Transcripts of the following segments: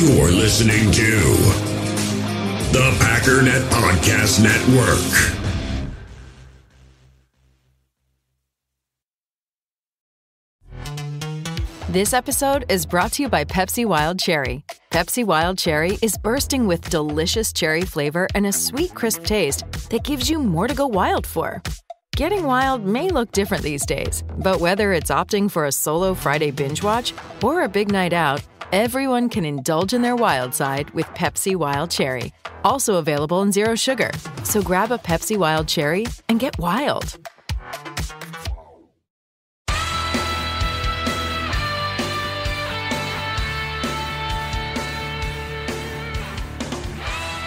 You're listening to the Packernet Podcast Network. This episode is brought to you by Pepsi Wild Cherry. Pepsi Wild Cherry is bursting with delicious cherry flavor and a sweet, crisp taste that gives you more to go wild for. Getting wild may look different these days, but whether it's opting for a solo Friday binge watch or a big night out, everyone can indulge in their wild side with Pepsi Wild Cherry. Also available in Zero Sugar. So grab a Pepsi Wild Cherry and get wild.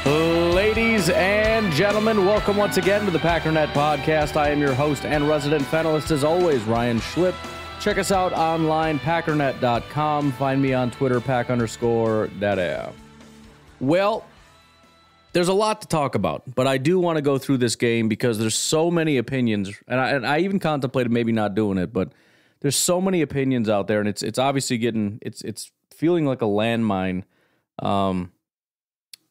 Ladies and gentlemen, welcome once again to the Packernet Podcast. I am your host and resident panelist, as always, Ryan Schlip. Check us out online, packernet.com. Find me on Twitter, pack underscore data. Well, there's a lot to talk about, but I do want to go through this game because there's so many opinions, and I, and I even contemplated maybe not doing it, but there's so many opinions out there, and it's it's obviously getting it's it's feeling like a landmine. Um,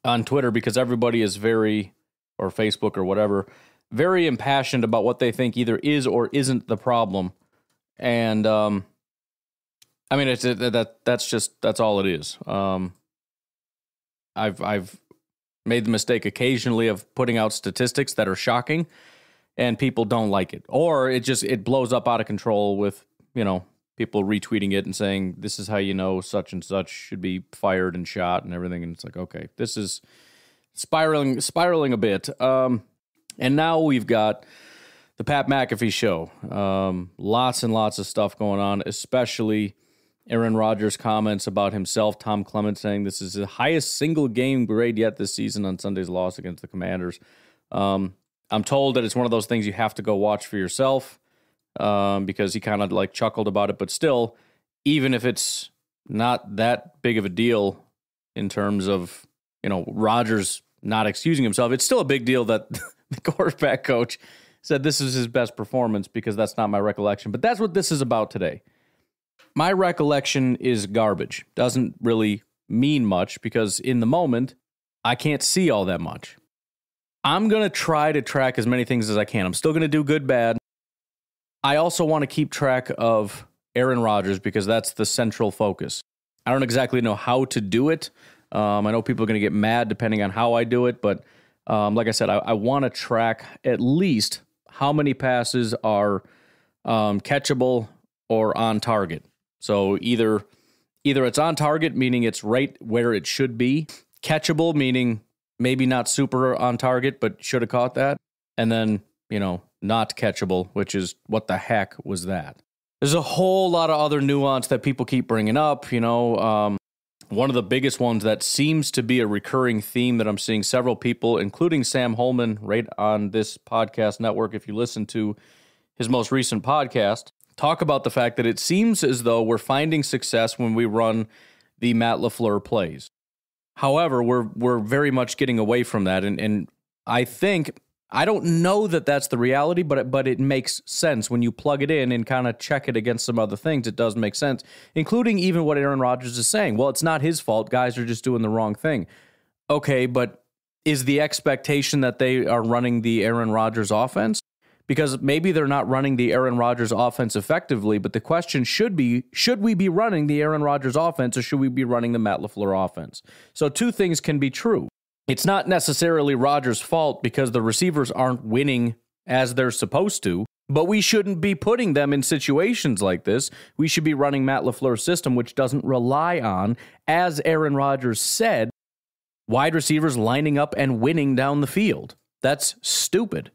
on Twitter because everybody is very, or Facebook or whatever, very impassioned about what they think either is or isn't the problem. And um, I mean, it's that that's just that's all it is. Um, I've I've made the mistake occasionally of putting out statistics that are shocking, and people don't like it, or it just it blows up out of control with you know people retweeting it and saying this is how you know such and such should be fired and shot and everything. And it's like okay this is spiraling spiraling a bit. Um, and now we've got the pat mcafee show um, lots and lots of stuff going on especially aaron rodgers comments about himself Tom Clements saying this is the highest single game grade yet this season on sunday's loss against the commanders um, i'm told that it's one of those things you have to go watch for yourself um, because he kind of like chuckled about it. But still, even if it's not that big of a deal in terms of you know Rodgers not excusing himself, it's still a big deal that the quarterback coach said this is his best performance because that's not my recollection. But that's what this is about today. My recollection is garbage. Doesn't really mean much because in the moment, I can't see all that much. I'm going to try to track as many things as I can. I'm still going to do good, bad. I also want to keep track of Aaron Rodgers because that's the central focus. I don't exactly know how to do it. Um, I know people are going to get mad depending on how I do it, but um, like I said, I, I want to track at least how many passes are um, catchable or on target. So either either it's on target, meaning it's right where it should be, catchable, meaning maybe not super on target, but should have caught that, and then you know not catchable, which is what the heck was that? There's a whole lot of other nuance that people keep bringing up. You know, um, one of the biggest ones that seems to be a recurring theme that I'm seeing several people, including Sam Holman, right on this podcast network, if you listen to his most recent podcast, talk about the fact that it seems as though we're finding success when we run the Matt LaFleur plays. However, we're we're very much getting away from that, and and I think I don't know that that's the reality, but it, but it makes sense when you plug it in and kind of check it against some other things. It does make sense, including even what Aaron Rodgers is saying. Well, it's not his fault. Guys are just doing the wrong thing. Okay, but is the expectation that they are running the Aaron Rodgers offense? Because maybe they're not running the Aaron Rodgers offense effectively, but the question should be should we be running the Aaron Rodgers offense or should we be running the Matt LaFleur offense? So, two things can be true it's not necessarily Rodgers' fault because the receivers aren't winning as they're supposed to. But we shouldn't be putting them in situations like this. We should be running Matt LaFleur's system, which doesn't rely on, as Aaron Rodgers said, wide receivers lining up and winning down the field. That's stupid.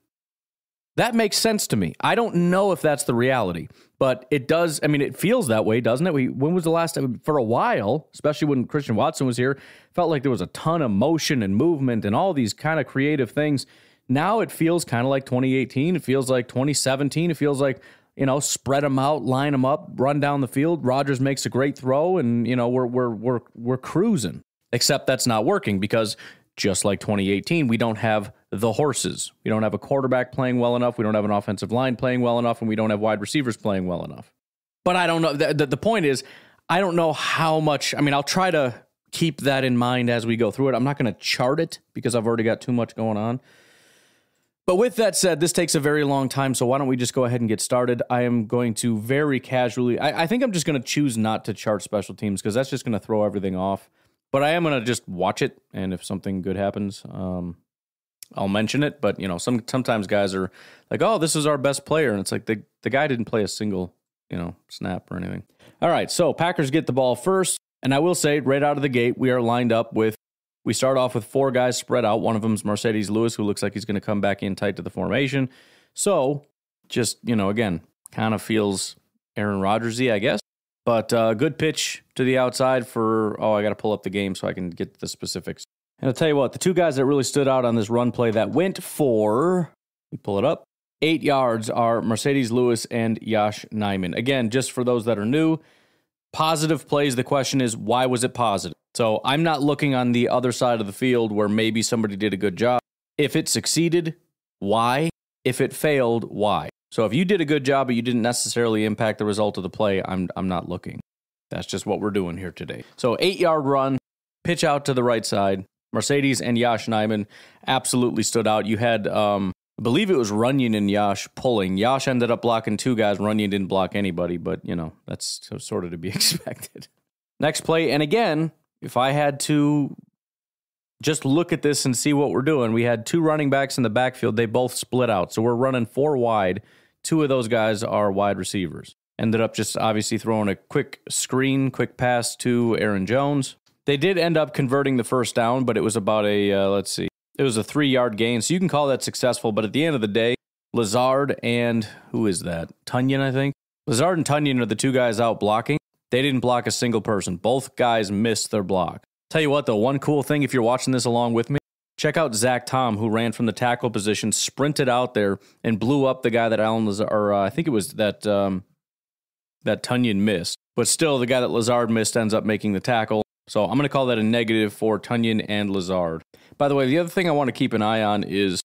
That makes sense to me. I don't know if that's the reality, but it does. I mean, it feels that way, doesn't it? We, when was the last time? For a while, especially when Christian Watson was here, felt like there was a ton of motion and movement and all these kind of creative things. Now it feels kind of like 2018. It feels like 2017. It feels like you know, spread them out, line them up, run down the field. Rodgers makes a great throw, and you know we're we're we're we're cruising. Except that's not working because just like 2018, we don't have the horses. We don't have a quarterback playing well enough. We don't have an offensive line playing well enough, and we don't have wide receivers playing well enough. But I don't know. The, the, the point is, I don't know how much. I mean, I'll try to keep that in mind as we go through it. I'm not going to chart it because I've already got too much going on. But with that said, this takes a very long time, so why don't we just go ahead and get started? I am going to very casually, I, I think I'm just going to choose not to chart special teams because that's just going to throw everything off. But I am going to just watch it, and if something good happens, um, I'll mention it. But you know, some sometimes guys are like, "Oh, this is our best player," and it's like the the guy didn't play a single you know snap or anything. All right, so Packers get the ball first, and I will say right out of the gate, we are lined up with we start off with four guys spread out. One of them is Marcedes Lewis, who looks like he's going to come back in tight to the formation. So, just, you know, again, kind of feels Aaron Rodgersy, I guess. But uh, good pitch to the outside for, oh, I got to pull up the game so I can get the specifics. And I'll tell you what, the two guys that really stood out on this run play that went for, we pull it up, eight yards are Marcedes Lewis and Yosh Nijman. Again, just for those that are new, positive plays. The question is, why was it positive? So I'm not looking on the other side of the field where maybe somebody did a good job. If it succeeded, why? If it failed, why? So if you did a good job but you didn't necessarily impact the result of the play, I'm I'm not looking. That's just what we're doing here today. So eight yard run, pitch out to the right side. Marcedes and Yosh Nijman absolutely stood out. You had um, I believe it was Runyan and Yosh pulling. Yosh ended up blocking two guys. Runyan didn't block anybody, but you know, that's sort of to be expected. Next play, and again, if I had to just look at this and see what we're doing, we had two running backs in the backfield. They both split out. So we're running four wide. Two of those guys are wide receivers. Ended up just obviously throwing a quick screen, quick pass to Aaron Jones. They did end up converting the first down, but it was about a, uh, let's see, it was a three yard gain. So you can call that successful. But at the end of the day, Lazard and who is that? Tonyan, I think. Lazard and Tonyan are the two guys out blocking. They didn't block a single person. Both guys missed their block. Tell you what, though, one cool thing if you're watching this along with me, check out Zach Tom, who ran from the tackle position, sprinted out there and blew up the guy that Allen Lazard, or uh, I think it was that um, that Tonyan missed. But still, the guy that Lazard missed ends up making the tackle. So I'm going to call that a negative for Tonyan and Lazard. By the way, the other thing I want to keep an eye on is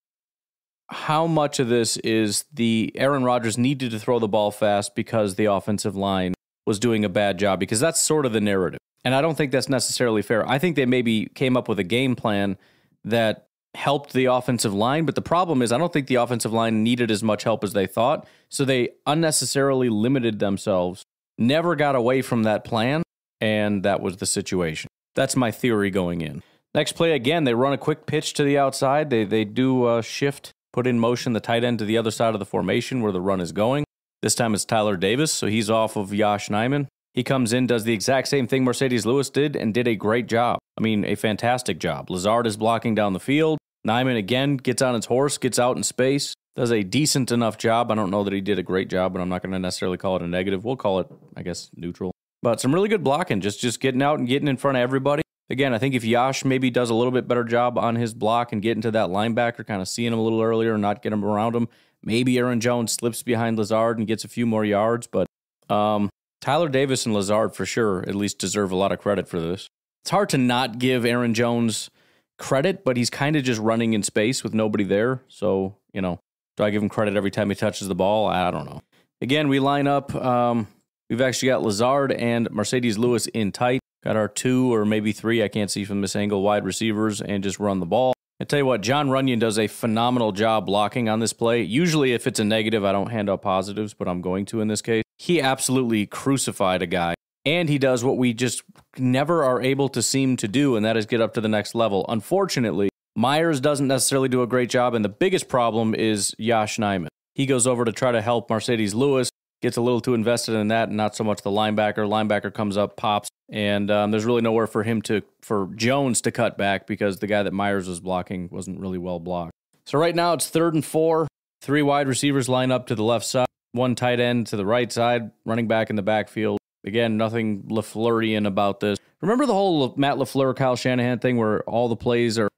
how much of this is the Aaron Rodgers needed to throw the ball fast because the offensive line was doing a bad job because that's sort of the narrative. And I don't think that's necessarily fair. I think they maybe came up with a game plan that helped the offensive line, but the problem is I don't think the offensive line needed as much help as they thought. So they unnecessarily limited themselves, never got away from that plan, and that was the situation. That's my theory going in. Next play again, they run a quick pitch to the outside. They they do a shift, put in motion the tight end to the other side of the formation where the run is going. This time it's Tyler Davis, so he's off of Yosh Nijman. He comes in, does the exact same thing Marcedes Lewis did, and did a great job. I mean, a fantastic job. Lazard is blocking down the field. Nijman again gets on his horse, gets out in space, does a decent enough job. I don't know that he did a great job, but I'm not going to necessarily call it a negative. We'll call it, I guess, neutral. But some really good blocking, just just getting out and getting in front of everybody. Again, I think if Yosh maybe does a little bit better job on his block and getting to that linebacker, kind of seeing him a little earlier and not get him around him, Maybe Aaron Jones slips behind Lazard and gets a few more yards, but um, Tyler Davis and Lazard for sure at least deserve a lot of credit for this. It's hard to not give Aaron Jones credit, but he's kind of just running in space with nobody there. So, you know, do I give him credit every time he touches the ball? I don't know. Again, we line up. Um, we've actually got Lazard and Marcedes Lewis in tight. Got our two or maybe three, I can't see from this angle, wide receivers and just run the ball. I tell you what, John Runyan does a phenomenal job blocking on this play. Usually, if it's a negative, I don't hand out positives, but I'm going to in this case. He absolutely crucified a guy, and he does what we just never are able to seem to do, and that is get up to the next level. Unfortunately, Myers doesn't necessarily do a great job, and the biggest problem is Yosh Nijman. He goes over to try to help Marcedes Lewis, gets a little too invested in that, and not so much the linebacker. Linebacker comes up, pops, and um, there's really nowhere for him to for Jones to cut back because the guy that Myers was blocking wasn't really well blocked. So right now it's third and four. Three wide receivers line up to the left side, one tight end to the right side, running back in the backfield. Again, nothing LaFleurian about this. Remember the whole Matt LaFleur, Kyle Shanahan thing where all the plays are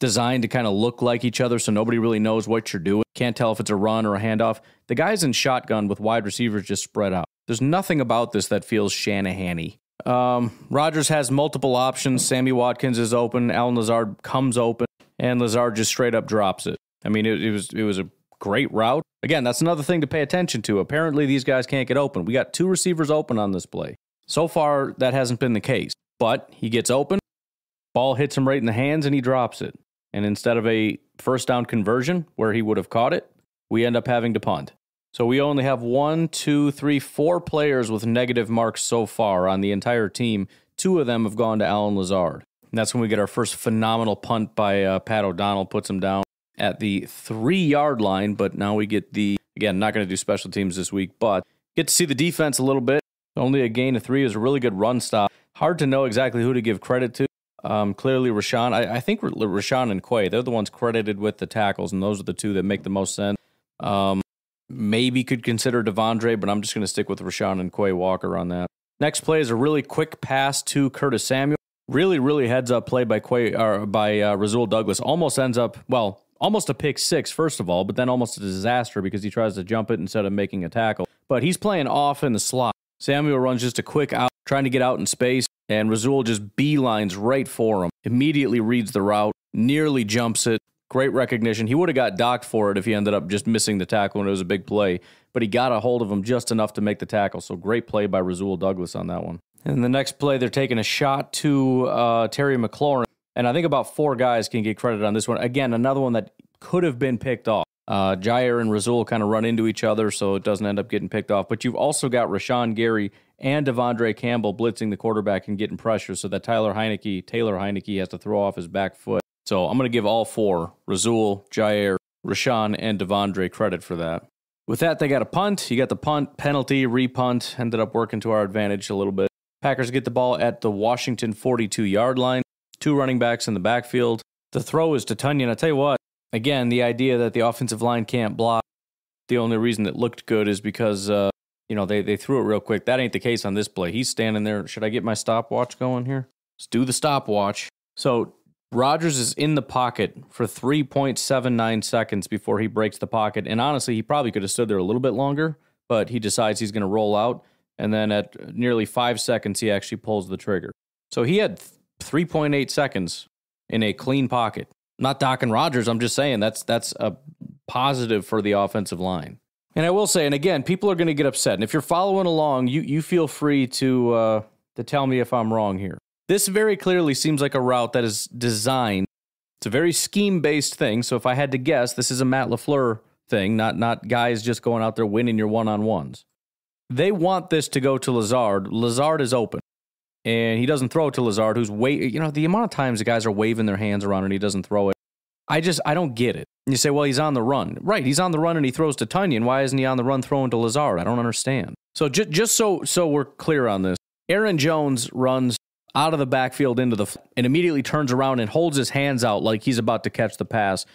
designed to kind of look like each other so nobody really knows what you're doing. Can't tell if it's a run or a handoff. The guy's in shotgun with wide receivers just spread out. There's nothing about this that feels Shanahan um, Rodgers has multiple options. Sammy Watkins is open. Allen Lazard comes open, and Lazard just straight up drops it. I mean, it, it was it was a great route. Again, that's another thing to pay attention to. Apparently, these guys can't get open. We got two receivers open on this play. So far, that hasn't been the case. But he gets open. Ball hits him right in the hands and he drops it. And instead of a first down conversion where he would have caught it, we end up having to punt. So we only have one, two, three, four players with negative marks so far on the entire team. Two of them have gone to Allen Lazard. And that's when we get our first phenomenal punt by uh, Pat O'Donnell, puts him down at the three yard line. But now we get the, again, not going to do special teams this week, but get to see the defense a little bit. Only a gain of three is a really good run stop. Hard to know exactly who to give credit to. Um, clearly, Rashan. I, I think Rashan and Quay, they're the ones credited with the tackles, and those are the two that make the most sense. Um, maybe could consider De'Vondre, but I'm just going to stick with Rashan and Quay Walker on that. Next play is a really quick pass to Curtis Samuel. Really, really heads up play by Quay, or by uh, Rasul Douglas. Almost ends up, well, almost a pick six, first of all, but then almost a disaster because he tries to jump it instead of making a tackle. But he's playing off in the slot. Samuel runs just a quick out, trying to get out in space, and Rasul just beelines right for him. Immediately reads the route, nearly jumps it, Great recognition. He would have got docked for it if he ended up just missing the tackle and it was a big play, but he got a hold of him just enough to make the tackle. So great play by Rasul Douglas on that one. And the next play, they're taking a shot to uh, Terry McLaurin. And I think about four guys can get credit on this one. Again, another one that could have been picked off. Uh, Jaire and Rasul kind of run into each other, so it doesn't end up getting picked off. But you've also got Rashan Gary and De'Vondre Campbell blitzing the quarterback and getting pressure, so that Tyler Heinicke, Taylor Heinicke, has to throw off his back foot. So I'm going to give all four Rasul, Jaire, Rashan, and De'Vondre credit for that. With that, they got a punt. You got the punt, penalty, repunt. Ended up working to our advantage a little bit. Packers get the ball at the Washington 42 yard line. Two running backs in the backfield. The throw is to Tonyan. I tell you what, again, the idea that the offensive line can't block, the only reason it looked good is because, uh, you know, they, they threw it real quick. That ain't the case on this play. He's standing there. Should I get my stopwatch going here? Let's do the stopwatch. So Rodgers is in the pocket for 3.79 seconds before he breaks the pocket. And honestly, he probably could have stood there a little bit longer, but he decides he's going to roll out. And then at nearly five seconds, he actually pulls the trigger. So he had 3.8 seconds in a clean pocket. Not docking Rodgers. I'm just saying that's that's a positive for the offensive line. And I will say, and again, people are going to get upset. And if you're following along, you you feel free to uh, to tell me if I'm wrong here. This very clearly seems like a route that is designed. It's a very scheme based thing. So if I had to guess, this is a Matt LaFleur thing, not not guys just going out there winning your one on ones. They want this to go to Lazard. Lazard is open. And he doesn't throw it to Lazard, who's wait you know, the amount of times the guys are waving their hands around and he doesn't throw it. I just I don't get it. And you say, well, he's on the run. Right, he's on the run and he throws to Tonyan. Why isn't he on the run throwing to Lazard? I don't understand. So just just so so we're clear on this, Aaron Jones runs out of the backfield into the and immediately turns around and holds his hands out like he's about to catch the pass.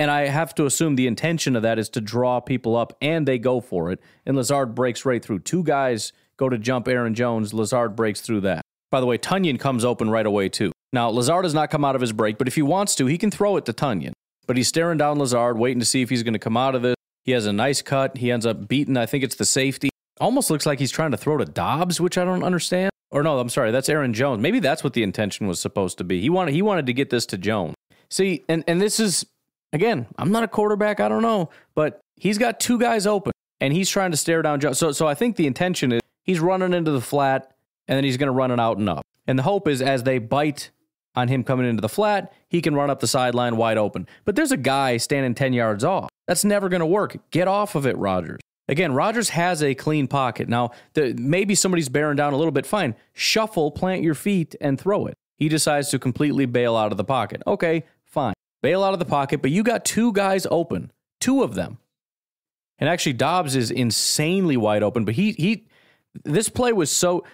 And I have to assume the intention of that is to draw people up and they go for it. And Lazard breaks right through. Two guys go to jump Aaron Jones. Lazard breaks through that. By the way, Tonyan comes open right away too. Now, Lazard has not come out of his break, but if he wants to, he can throw it to Tonyan. But he's staring down Lazard, waiting to see if he's going to come out of this. He has a nice cut. He ends up beating, I think it's the safety. Almost looks like he's trying to throw to Doubs, which I don't understand. Or no, I'm sorry, that's Aaron Jones. Maybe that's what the intention was supposed to be. He wanted he wanted to get this to Jones. See, and and this is again, I'm not a quarterback, I don't know, but he's got two guys open and he's trying to stare down Jones. So so I think the intention is he's running into the flat and then he's going to run it out and up. And the hope is as they bite on him coming into the flat, he can run up the sideline wide open. But there's a guy standing 10 yards off. That's never going to work. Get off of it, Rodgers. Again, Rodgers has a clean pocket. Now, the, maybe somebody's bearing down a little bit. Fine. Shuffle, plant your feet, and throw it. He decides to completely bail out of the pocket. Okay, fine. Bail out of the pocket, but you got two guys open, two of them. And actually, Doubs is insanely wide open, but he, he, this play was so.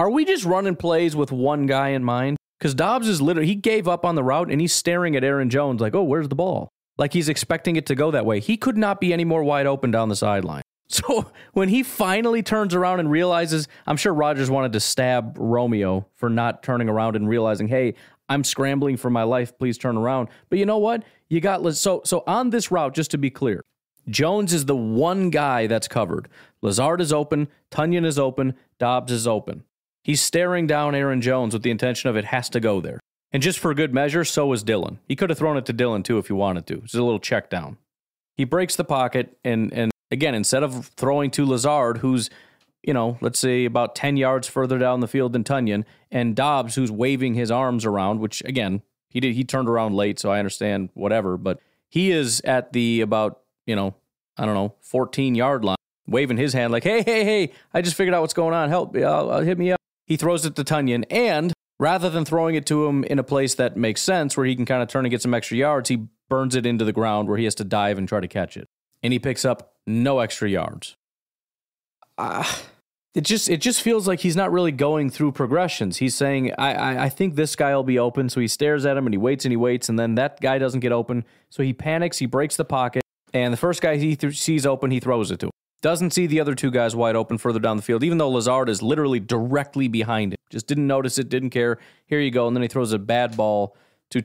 Are we just running plays with one guy in mind? Because Doubs is literally, he gave up on the route and he's staring at Aaron Jones like, oh, where's the ball? Like he's expecting it to go that way. He could not be any more wide open down the sideline. So when he finally turns around and realizes, I'm sure Rodgers wanted to stab Romeo for not turning around and realizing, hey, I'm scrambling for my life. Please turn around. But you know what? You got so so on this route. Just to be clear, Jones is the one guy that's covered. Lazard is open. Tonyan is open. Doubs is open. He's staring down Aaron Jones with the intention of it has to go there. And just for good measure, so was Dillon. He could have thrown it to Dillon too if he wanted to. It's a little check down. He breaks the pocket and and again, instead of throwing to Lazard, who's you know, let's say about 10 yards further down the field than Tonyan, and Doubs, who's waving his arms around, which again, he did he turned around late, so I understand whatever, but he is at the about, you know, I don't know, 14 yard line, waving his hand like, hey, hey, hey, I just figured out what's going on. Help me, I'll hit me up. He throws it to Tonyan, and rather than throwing it to him in a place that makes sense where he can kind of turn and get some extra yards, he burns it into the ground where he has to dive and try to catch it. And he picks up no extra yards. Uh, it just it just feels like he's not really going through progressions. He's saying, I, I, I think this guy will be open. So he stares at him and he waits and he waits, and then that guy doesn't get open. So he panics, he breaks the pocket, and the first guy he th- sees open, he throws it to him. Doesn't see the other two guys wide open further down the field, even though Lazard is literally directly behind him. Just didn't notice it, didn't care. Here you go. And then he throws a bad ball to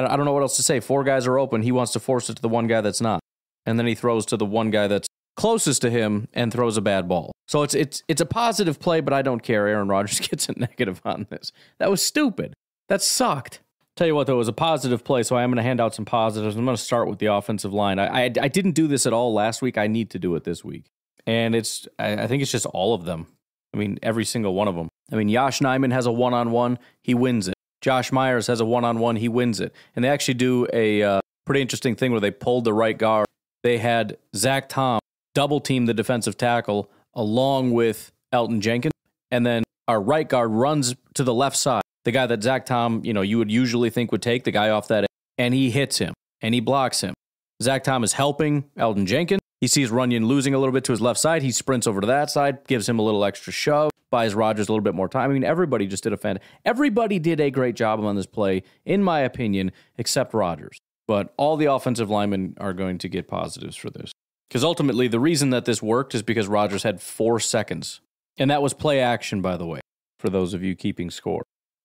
don't, I don't know what else to say. Four guys are open. He wants to force it to the one guy that's not. And then he throws to the one guy that's closest to him and throws a bad ball. So it's it's it's a positive play, but I don't care. Aaron Rodgers gets a negative on this. That was stupid. That sucked. Tell you what, though, it was a positive play, so I am going to hand out some positives. I'm going to start with the offensive line. I, I, I didn't do this at all last week. I need to do it this week, and it's I, I think it's just all of them. I mean, every single one of them. I mean, Yosh Nijman has a one-on-one, he wins it. Josh Myers has a one-on-one, he wins it. And they actually do a uh, pretty interesting thing where they pulled the right guard. They had Zach Tom double team the defensive tackle along with Elgton Jenkins, and then our right guard runs to the left side the guy that Zach Tom, you know, you would usually think would take the guy off that, and he hits him and he blocks him. Zach Tom is helping Elgton Jenkins. He sees Runyan losing a little bit to his left side. He sprints over to that side, gives him a little extra shove, buys Rodgers a little bit more time. I mean, everybody just did a fan. Everybody did a great job on this play, in my opinion, except Rodgers. But all the offensive linemen are going to get positives for this. Because ultimately, the reason that this worked is because Rodgers had four seconds. And that was play action, by the way, for those of you keeping score.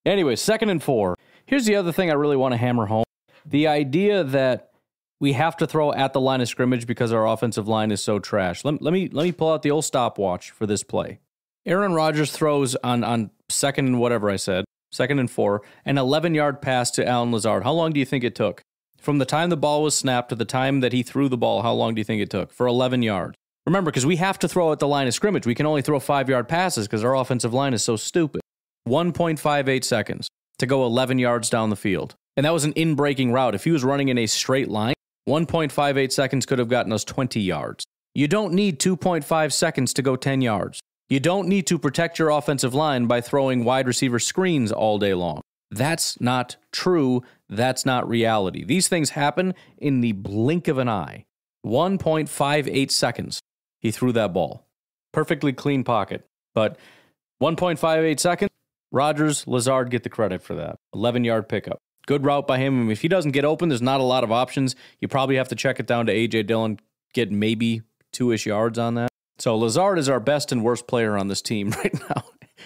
Anyway, second and four. Here's the other thing I really want to hammer home the idea that we have to throw at the line of scrimmage because our offensive line is so trash. Let, let me let me pull out the old stopwatch for this play. Aaron Rodgers throws on on second and whatever I said, second and four, an 11 yard pass to Allen Lazard. How long do you think it took? From the time the ball was snapped to the time that he threw the ball, how long do you think it took? For 11 yards. Remember, because we have to throw at the line of scrimmage. We can only throw five yard passes because our offensive line is so stupid. 1.58 seconds to go 11 yards down the field. And that was an in breaking route. If he was running in a straight line, 1.58 seconds could have gotten us 20 yards. You don't need 2.5 seconds to go 10 yards. You don't need to protect your offensive line by throwing wide receiver screens all day long. That's not true. That's not reality. These things happen in the blink of an eye. 1.58 seconds, he threw that ball. Perfectly clean pocket. But 1.58 seconds, Rodgers, Lazard get the credit for that. 11 yard pickup. Good route by him. If he doesn't get open, there's not a lot of options. You probably have to check it down to A.J. Dillon, get maybe two ish yards on that. So Lazard is our best and worst player on this team right now.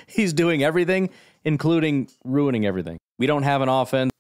He's doing everything, including ruining everything. We don't have an offense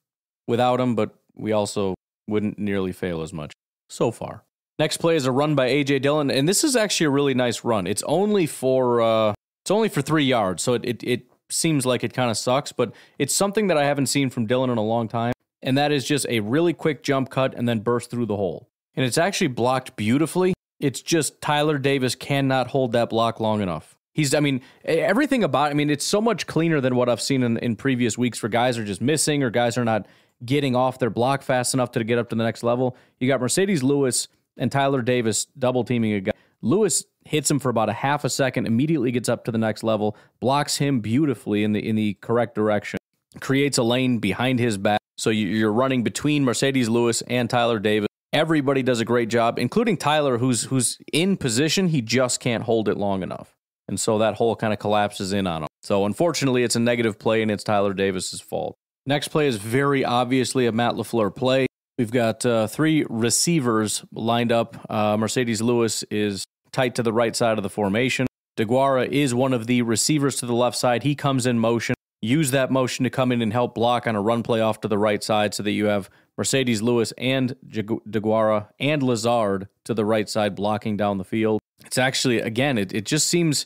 without him, but we also wouldn't nearly fail as much so far. Next play is a run by AJ Dillon, and this is actually a really nice run. It's only for uh, it's only for three yards, so it it, it seems like it kind of sucks, but it's something that I haven't seen from Dillon in a long time. And that is just a really quick jump cut and then burst through the hole. And it's actually blocked beautifully. It's just Tyler Davis cannot hold that block long enough. He's, I mean, everything about, I mean, it's so much cleaner than what I've seen in, in previous weeks where guys are just missing or guys are not getting off their block fast enough to get up to the next level. You got Marcedes Lewis and Tyler Davis double teaming a guy. Lewis hits him for about a half a second, immediately gets up to the next level, blocks him beautifully in the in the correct direction, creates a lane behind his back. So you're running between Marcedes Lewis and Tyler Davis. Everybody does a great job, including Tyler, who's who's in position. He just can't hold it long enough, and so that hole kind of collapses in on him. So unfortunately, it's a negative play, and it's Tyler Davis's fault. Next play is very obviously a Matt LaFleur play. We've got uh, three receivers lined up. Uh, Marcedes Lewis is tight to the right side of the formation. DeGuara is one of the receivers to the left side. He comes in motion. Use that motion to come in and help block on a run play off to the right side so that you have Marcedes Lewis and DeGuara and Lazard to the right side blocking down the field. It's actually, again, it, it just seems,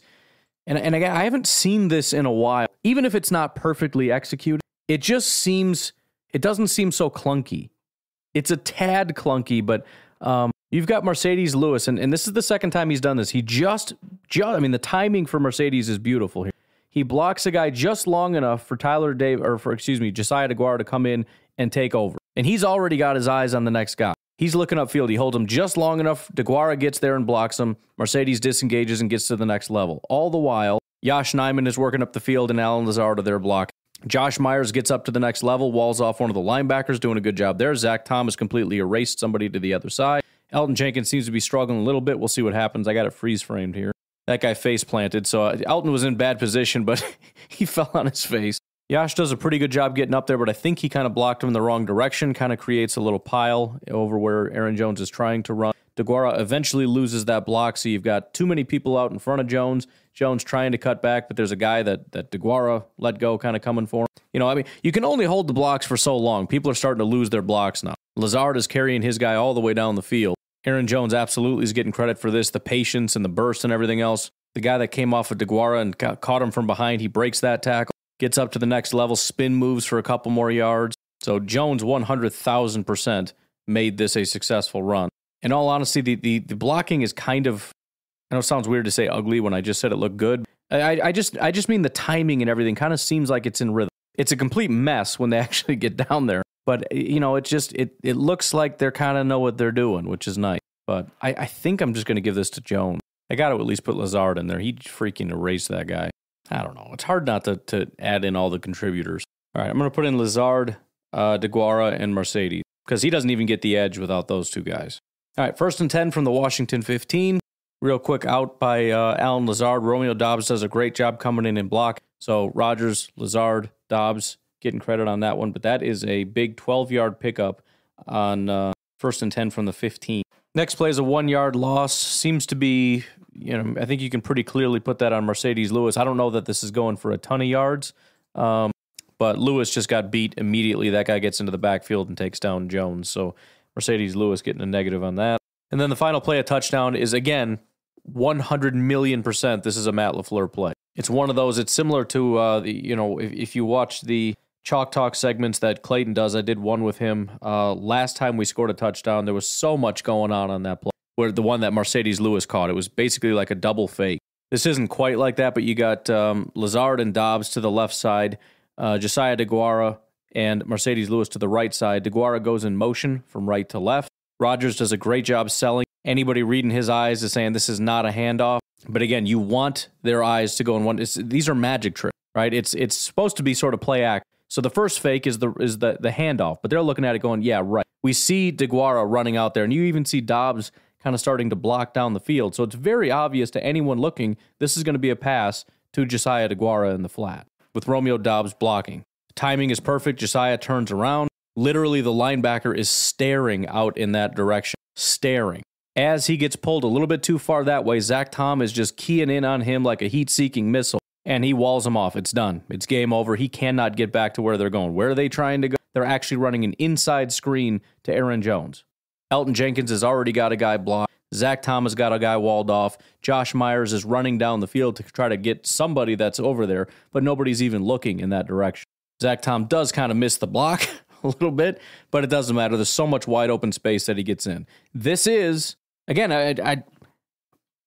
and, and again, I haven't seen this in a while. Even if it's not perfectly executed, it just seems, it doesn't seem so clunky. It's a tad clunky, but um, You've got Marcedes Lewis, and, and this is the second time he's done this. He just, just, I mean, the timing for Marcedes is beautiful here. He blocks a guy just long enough for Tyler Dave, or for, excuse me, Josiah DeGuara to come in and take over. And he's already got his eyes on the next guy. He's looking upfield. He holds him just long enough. DeGuara gets there and blocks him. Marcedes disengages and gets to the next level. All the while, Yosh Nijman is working up the field and Allen Lazard are there blocking. Josh Myers gets up to the next level, walls off one of the linebackers, doing a good job there. Zach Thomas completely erased somebody to the other side. Elgton Jenkins seems to be struggling a little bit. We'll see what happens. I got it freeze framed here. That guy face planted. So uh, Elgton was in bad position, but he fell on his face. Yosh does a pretty good job getting up there, but I think he kind of blocked him in the wrong direction, kind of creates a little pile over where Aaron Jones is trying to run. DeGuara eventually loses that block, so you've got too many people out in front of Jones. Jones trying to cut back, but there's a guy that that DeGuara let go, kind of coming for him. You know, I mean, you can only hold the blocks for so long. People are starting to lose their blocks now. Lazard is carrying his guy all the way down the field. Aaron Jones absolutely is getting credit for this, the patience and the burst and everything else. The guy that came off of DeGuara and got, caught him from behind, he breaks that tackle, gets up to the next level, spin moves for a couple more yards. So Jones 100,000% made this a successful run. In all honesty, the, the, the blocking is kind of, I know it sounds weird to say ugly when I just said it looked good. I, I just I just mean the timing and everything kind of seems like it's in rhythm. It's a complete mess when they actually get down there. But you know, it just it it looks like they're kind of know what they're doing, which is nice. But I, I think I'm just going to give this to Jones. I got to at least put Lazard in there. He freaking erased that guy. I don't know. It's hard not to to add in all the contributors. All right, I'm going to put in Lazard, uh, DeGuara, and Marcedes because he doesn't even get the edge without those two guys. All right, first and 10 from the Washington 15. Real quick out by uh, Allen Lazard. Romeo Doubs does a great job coming in and block. So Rodgers, Lazard, Doubs getting credit on that one. But that is a big 12 yard pickup on uh, first and 10 from the 15. Next play is a one yard loss. Seems to be, you know, I think you can pretty clearly put that on Marcedes Lewis. I don't know that this is going for a ton of yards, um, but Lewis just got beat immediately. That guy gets into the backfield and takes down Jones. So Marcedes Lewis getting a negative on that. And then the final play, a touchdown, is again 100 million percent. This is a Matt LaFleur play. It's one of those. It's similar to uh, the you know if, if you watch the chalk talk segments that Clayton does. I did one with him uh, last time we scored a touchdown. There was so much going on on that play. Where the one that Marcedes Lewis caught, it was basically like a double fake. This isn't quite like that, but you got um, Lazard and Doubs to the left side, uh, Josiah DeGuara and Marcedes Lewis to the right side. DeGuara goes in motion from right to left. Rodgers does a great job selling. Anybody reading his eyes is saying this is not a handoff. But again, you want their eyes to go in one. these are magic tricks, right? It's it's supposed to be sort of play act. So the first fake is the is the the handoff, but they're looking at it going, yeah, right. We see DeGuara running out there, and you even see Doubs kind of starting to block down the field. So it's very obvious to anyone looking this is going to be a pass to Josiah DeGuara in the flat with Romeo Doubs blocking. Timing is perfect. Josiah turns around. Literally, the linebacker is staring out in that direction, staring. As he gets pulled a little bit too far that way, Zach Tom is just keying in on him like a heat seeking missile, and he walls him off. It's done. It's game over. He cannot get back to where they're going. Where are they trying to go? They're actually running an inside screen to Aaron Jones. Elgton Jenkins has already got a guy blocked. Zach Thomas got a guy walled off. Josh Myers is running down the field to try to get somebody that's over there, but nobody's even looking in that direction. Zach Tom does kind of miss the block a little bit, but it doesn't matter. There's so much wide open space that he gets in. This is again, I, I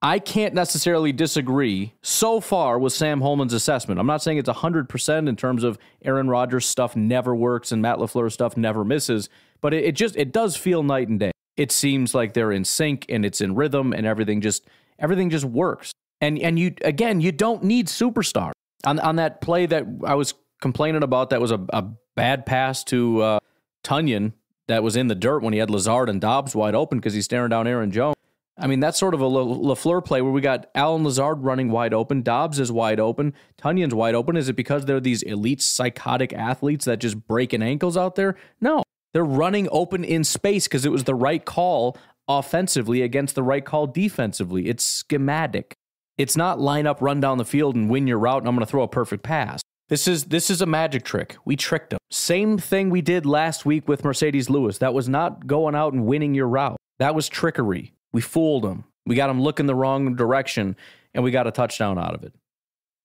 I can't necessarily disagree so far with Sam Holman's assessment. I'm not saying it's 100% in terms of Aaron Rodgers stuff never works and Matt LaFleur stuff never misses, but it, it just it does feel night and day. It seems like they're in sync and it's in rhythm and everything just everything just works. And and you again, you don't need superstar. On on that play that I was complaining about that was a, a bad pass to uh, Tonyan that was in the dirt when he had Lazard and Doubs wide open because he's staring down Aaron Jones. I mean, that's sort of a LaFleur play where we got Allen Lazard running wide open, Doubs is wide open, Tonyan's wide open. Is it because they're these elite psychotic athletes that just breaking ankles out there? No, they're running open in space because it was the right call offensively against the right call defensively. It's schematic. It's not line up, run down the field, and win your route, and I'm going to throw a perfect pass. This is this is a magic trick. We tricked them. Same thing we did last week with Marcedes Lewis. That was not going out and winning your route. That was trickery. We fooled them. We got them looking the wrong direction, and we got a touchdown out of it.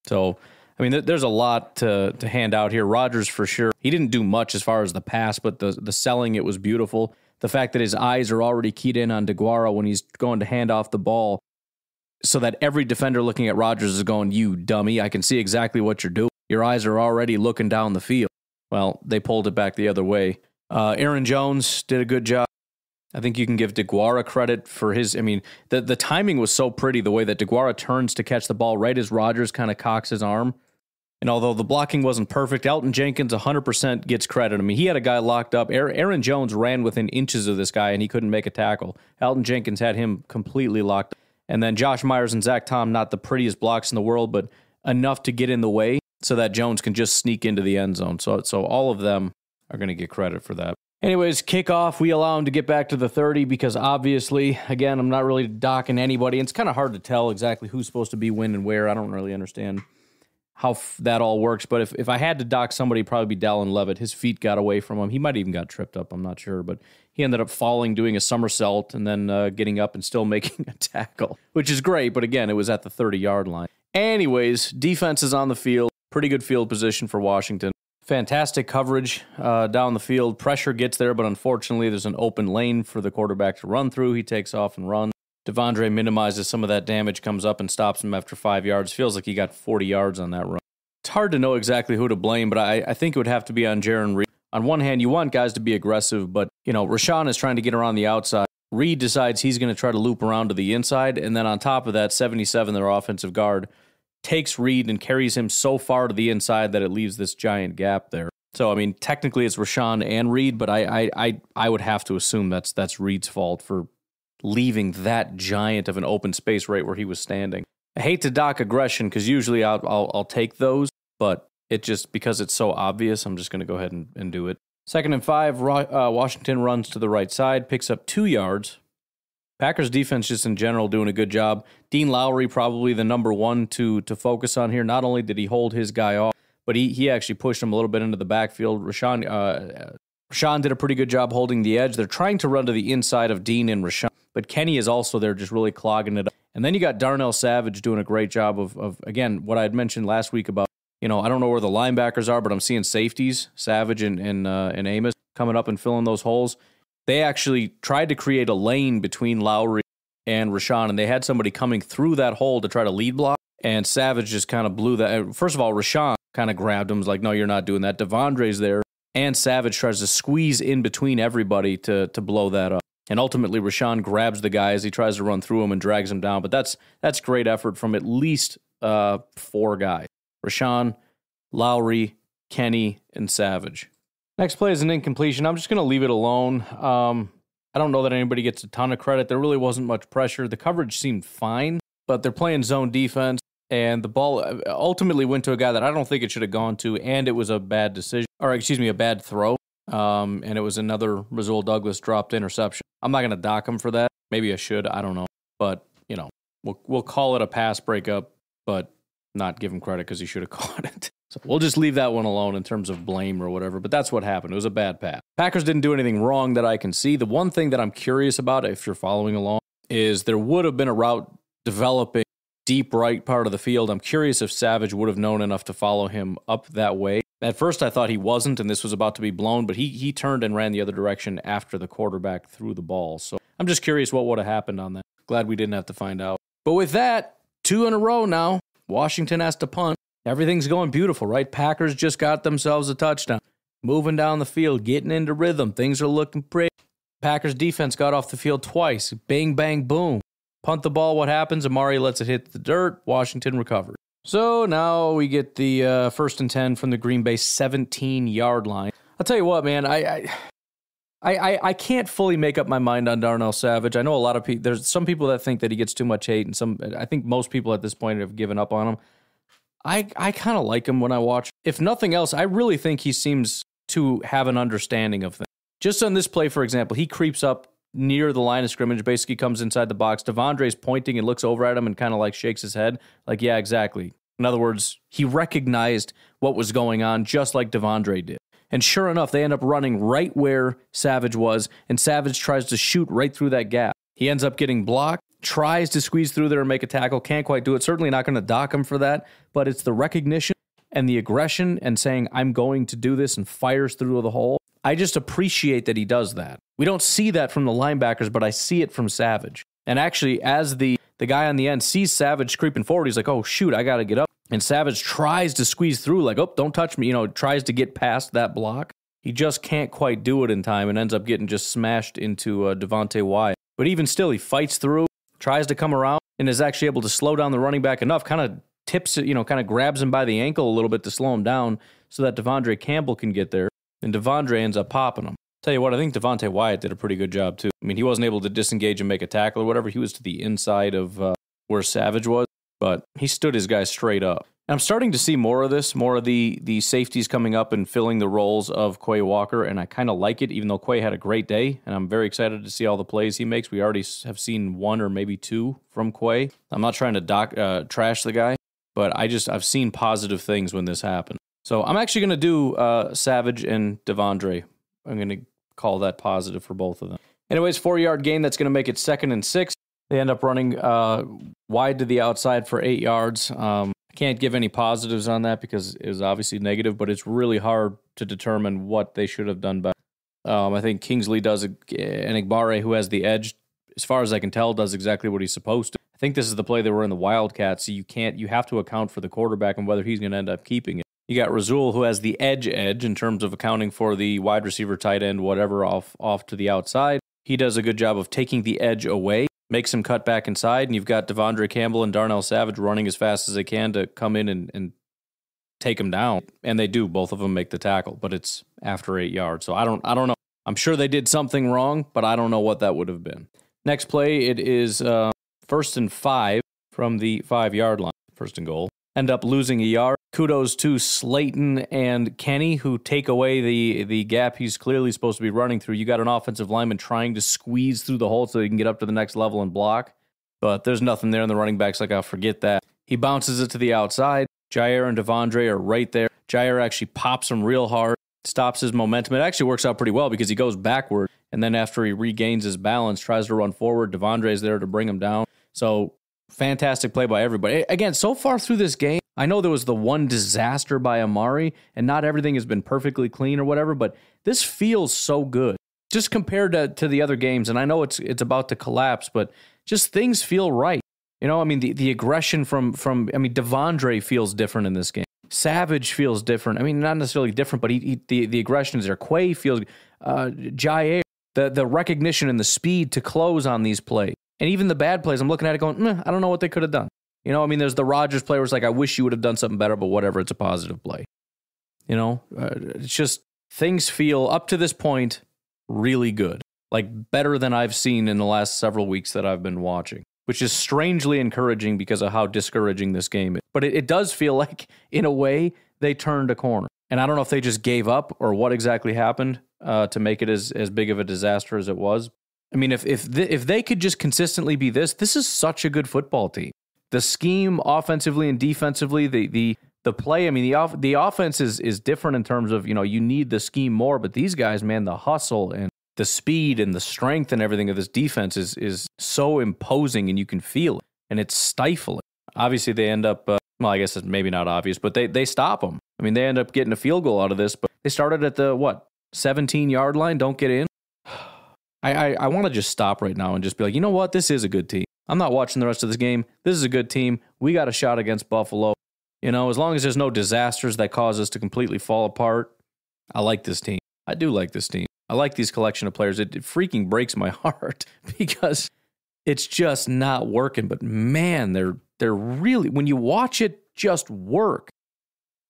So, I mean, there's a lot to to hand out here. Rodgers for sure. He didn't do much as far as the pass, but the the selling it was beautiful. the fact that his eyes are already keyed in on DeGuara when he's going to hand off the ball, so that every defender looking at Rodgers is going, You dummy, I can see exactly what you're doing. Your eyes are already looking down the field. Well, they pulled it back the other way. Uh, Aaron Jones did a good job. I think you can give DeGuara credit for his. I mean, the, the timing was so pretty the way that DeGuara turns to catch the ball right as Rodgers kind of cocks his arm. And although the blocking wasn't perfect, Elgton Jenkins 100% gets credit. I mean, he had a guy locked up. Aaron Jones ran within inches of this guy and he couldn't make a tackle. Elgton Jenkins had him completely locked up. And then Josh Myers and Zach Tom, not the prettiest blocks in the world, but enough to get in the way so that Jones can just sneak into the end zone. So, so all of them are going to get credit for that. Anyways, kickoff, we allow him to get back to the 30 because obviously, again, I'm not really docking anybody. It's kind of hard to tell exactly who's supposed to be when and where. I don't really understand how f- that all works. But if, if I had to dock somebody, it'd probably be Dallin Leavitt. His feet got away from him. He might even got tripped up. I'm not sure. But he ended up falling, doing a somersault, and then uh, getting up and still making a tackle, which is great. But again, it was at the 30 yard line. Anyways, defense is on the field. Pretty good field position for Washington. Fantastic coverage uh, down the field. Pressure gets there, but unfortunately, there's an open lane for the quarterback to run through. He takes off and runs. De'Vondre minimizes some of that damage, comes up and stops him after five yards. Feels like he got 40 yards on that run. It's hard to know exactly who to blame, but I, I think it would have to be on Jarran Reed. On one hand, you want guys to be aggressive, but you know Rashan is trying to get around the outside. Reed decides he's going to try to loop around to the inside, and then on top of that, 77, their offensive guard, takes Reed and carries him so far to the inside that it leaves this giant gap there. So I mean, technically it's Rashan and Reed, but I I I, I would have to assume that's that's Reed's fault for leaving that giant of an open space right where he was standing. I hate to dock aggression because usually I'll, I'll, I'll take those, but it just because it's so obvious, I'm just going to go ahead and, and do it. Second and five, uh, Washington runs to the right side, picks up two yards. Packers defense, just in general, doing a good job. Dean Lowry probably the number one to to focus on here. Not only did he hold his guy off, but he he actually pushed him a little bit into the backfield. Rashan uh, Rashan did a pretty good job holding the edge. They're trying to run to the inside of Dean and Rashan. But Kenny is also there, just really clogging it up. And then you got Darnell Savage doing a great job of, of again, what I had mentioned last week about, you know, I don't know where the linebackers are, but I'm seeing safeties, Savage and, and, uh, and Amos coming up and filling those holes. They actually tried to create a lane between Lowry and Rashan, and they had somebody coming through that hole to try to lead block. And Savage just kind of blew that. First of all, Rashan kind of grabbed him, was like, no, you're not doing that. De'Vondre's there. And Savage tries to squeeze in between everybody to, to blow that up. And ultimately, Rashan grabs the guy as he tries to run through him and drags him down. But that's that's great effort from at least uh, four guys: Rashan, Lowry, Kenny, and Savage. Next play is an incompletion. I'm just going to leave it alone. Um, I don't know that anybody gets a ton of credit. There really wasn't much pressure. The coverage seemed fine, but they're playing zone defense, and the ball uh, ultimately went to a guy that I don't think it should have gone to, and it was a bad decision, or excuse me, a bad throw. Um, and it was another Rasul Douglas dropped interception. I'm not going to dock him for that. Maybe I should. I don't know. But, you know, we'll, we'll call it a pass breakup, but not give him credit because he should have caught it. So we'll just leave that one alone in terms of blame or whatever. But that's what happened. It was a bad pass. Packers didn't do anything wrong that I can see. The one thing that I'm curious about, if you're following along, is there would have been a route developing deep right part of the field. I'm curious if Savage would have known enough to follow him up that way. At first, I thought he wasn't, and this was about to be blown, but he he turned and ran the other direction after the quarterback threw the ball. So I'm just curious what would have happened on that. Glad we didn't have to find out. But with that, two in a row now. Washington has to punt. Everything's going beautiful, right? Packers just got themselves a touchdown. Moving down the field, getting into rhythm. Things are looking pretty. Packers defense got off the field twice. Bang, bang, boom. Punt the ball. What happens? Amari lets it hit the dirt. Washington recovers. So now we get the uh, first and 10 from the Green Bay 17 yard line. I'll tell you what, man, I, I, I, I can't fully make up my mind on Darnell Savage. I know a lot of people, there's some people that think that he gets too much hate, and some, I think most people at this point have given up on him. I, I kind of like him when I watch. If nothing else, I really think he seems to have an understanding of things. Just on this play, for example, he creeps up near the line of scrimmage, basically comes inside the box. De'Vondre's pointing and looks over at him and kind of like shakes his head, like, yeah, exactly. In other words, he recognized what was going on just like De'Vondre did. And sure enough, they end up running right where Savage was, and Savage tries to shoot right through that gap. He ends up getting blocked, tries to squeeze through there and make a tackle, can't quite do it. Certainly not going to dock him for that, but it's the recognition and the aggression and saying, I'm going to do this and fires through the hole. I just appreciate that he does that. We don't see that from the linebackers, but I see it from Savage. And actually, as the the guy on the end sees Savage creeping forward, he's like, "Oh shoot, I got to get up." And Savage tries to squeeze through, like, "Oh, don't touch me," you know, tries to get past that block. He just can't quite do it in time, and ends up getting just smashed into uh, Devonte Wyatt. But even still, he fights through, tries to come around, and is actually able to slow down the running back enough. Kind of tips it, you know, kind of grabs him by the ankle a little bit to slow him down, so that De'Vondre Campbell can get there. And De'Vondre ends up popping him. Tell you what, I think Devonte Wyatt did a pretty good job too. I mean, he wasn't able to disengage and make a tackle or whatever. He was to the inside of uh, where Savage was, but he stood his guy straight up. I'm starting to see more of this, more of the the safeties coming up and filling the roles of Quay Walker, and I kind of like it. Even though Quay had a great day, and I'm very excited to see all the plays he makes. We already have seen one or maybe two from Quay. I'm not trying to doc, uh, trash the guy, but I just I've seen positive things when this happened. So I'm actually going to do uh, Savage and De'Vondre. I'm going to call that positive for both of them. Anyways, four yard gain. That's going to make it second and six. They end up running uh, wide to the outside for eight yards. Um, can't give any positives on that because it was obviously negative, but it's really hard to determine what they should have done better. Um, I think Kingsley does, and Enagbare, who has the edge, as far as I can tell, does exactly what he's supposed to. I think this is the play they were in the Wildcats, so you can't, you have to account for the quarterback and whether he's going to end up keeping it. You got Rasul, who has the edge edge in terms of accounting for the wide receiver, tight end, whatever, off off to the outside. He does a good job of taking the edge away, makes him cut back inside, and you've got De'Vondre Campbell and Darnell Savage running as fast as they can to come in and, and take him down. And they do. Both of them make the tackle, but it's after eight yards. So I don't I don't know. I'm sure they did something wrong, but I don't know what that would have been. Next play, it is uh, first and five from the five yard line, first and goal. End up losing a yard kudos to Slaton and Kenny who take away the the gap he's clearly supposed to be running through. You got an offensive lineman trying to squeeze through the hole so he can get up to the next level and block, but there's nothing there, in the running back's like, I'll forget that. He bounces it to the outside. Jaire and De'Vondre are right there. Jaire actually pops him real hard, stops his momentum. It actually works out pretty well because he goes backward, and then after he regains his balance, tries to run forward. De'Vondre's there to bring him down. So fantastic play by everybody. Again, so far through this game, I know there was the one disaster by Amari, and not everything has been perfectly clean or whatever, but this feels so good. Just compared to, to the other games, and I know it's it's about to collapse, but just things feel right. You know, I mean the, the aggression from from I mean De'Vondre feels different in this game. Savage feels different. I mean, not necessarily different, but he, he, the the aggression is there. Quay feels uh Jaire, the the recognition and the speed to close on these plays. And even the bad plays, I'm looking at it going, I don't know what they could have done. You know, I mean, there's the Rodgers play where it's like, I wish you would have done something better, but whatever, it's a positive play. You know, uh, it's just things feel up to this point really good, like better than I've seen in the last several weeks that I've been watching, which is strangely encouraging because of how discouraging this game is. But it, it does feel like, in a way, they turned a corner. And I don't know if they just gave up or what exactly happened uh, to make it as, as big of a disaster as it was. I mean, if if the, if they could just consistently be this, this is such a good football team the scheme offensively and defensively, the the the play. I mean, the off, the offense is is different in terms of you know you need the scheme more, but these guys, man, the hustle and the speed and the strength and everything of this defense is is so imposing, and you can feel it, and it's stifling. Obviously, they end up. Uh, well, I guess it's maybe not obvious, but they they stop them. I mean, they end up getting a field goal out of this, but they started at the what 17 yard line. Don't get in. I I, I want to just stop right now and just be like, you know what, this is a good team. I'm not watching the rest of this game. This is a good team. We got a shot against Buffalo. You know, as long as there's no disasters that cause us to completely fall apart, I like this team. I do like this team. I like these collection of players. It, it freaking breaks my heart because it's just not working. But man, they're they're really when you watch it just work.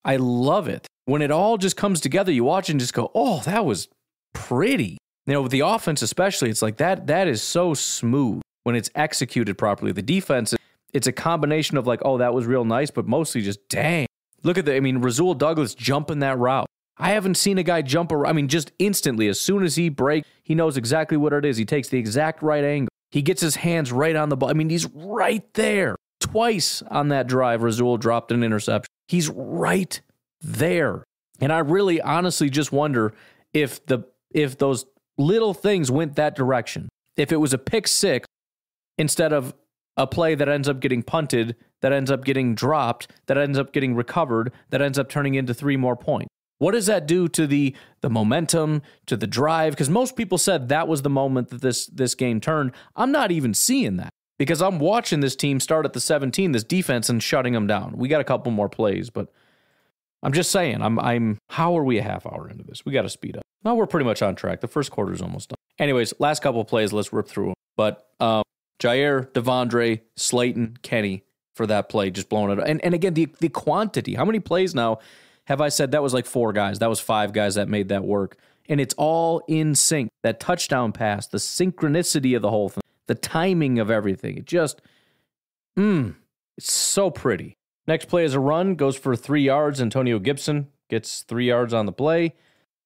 I love it. When it all just comes together, you watch and just go, "Oh, that was pretty." You know, with the offense especially, it's like that that is so smooth when it's executed properly. The defense, it's a combination of like, oh, that was real nice, but mostly just dang. Look at the, I mean, Rasul Douglas jumping that route. I haven't seen a guy jump around. I mean, just instantly, as soon as he breaks, he knows exactly what it is. He takes the exact right angle. He gets his hands right on the ball. I mean, he's right there. Twice on that drive, Rasul dropped an interception. He's right there. And I really honestly just wonder if the if those little things went that direction. If it was a pick six instead of a play that ends up getting punted, that ends up getting dropped, that ends up getting recovered, that ends up turning into three more points. What does that do to the the momentum, to the drive? Because most people said that was the moment that this this game turned. I'm not even seeing that because I'm watching this team start at the 17, this defense, and shutting them down. We got a couple more plays, but I'm just saying, I'm I'm how are we a half hour into this? We got to speed up. No, we're pretty much on track. The first quarter is almost done. Anyways, last couple plays, let's rip through them. But um, Jaire, De'Vondre, Slaton, Kenny for that play, just blowing it. Up. And and again, the the quantity. How many plays now have I said that was like four guys? That was five guys that made that work. And it's all in sync. That touchdown pass, the synchronicity of the whole thing, the timing of everything. It just, mmm, it's so pretty. Next play is a run, goes for three yards. Antonio Gibson gets three yards on the play.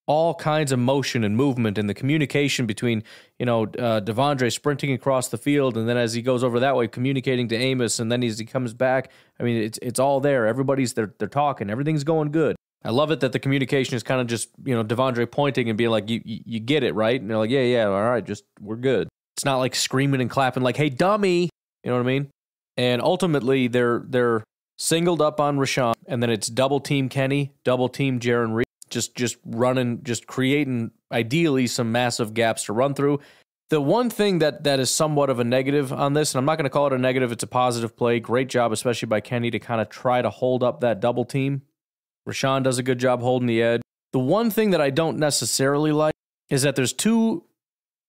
All kinds of motion and movement and the communication between, you know, uh, De'Vondre sprinting across the field, and then as he goes over that way, communicating to Amos, and then as he comes back, I mean, it's it's all there. Everybody's they're they're talking. Everything's going good. I love it that the communication is kind of just you know De'Vondre pointing and being like, you, you get it right, and they're like, yeah yeah, all right, just we're good. It's not like screaming and clapping like, hey dummy, you know what I mean? And ultimately, they're they're singled up on Rashan and then it's double team Kenny, double team Jarran Reed, just just running, just creating ideally some massive gaps to run through. The one thing that that is somewhat of a negative on this, and I'm not going to call it a negative, it's a positive play. Great job, especially by Kenny, to kind of try to hold up that double team. Rashan does a good job holding the edge. The one thing that I don't necessarily like is that there's two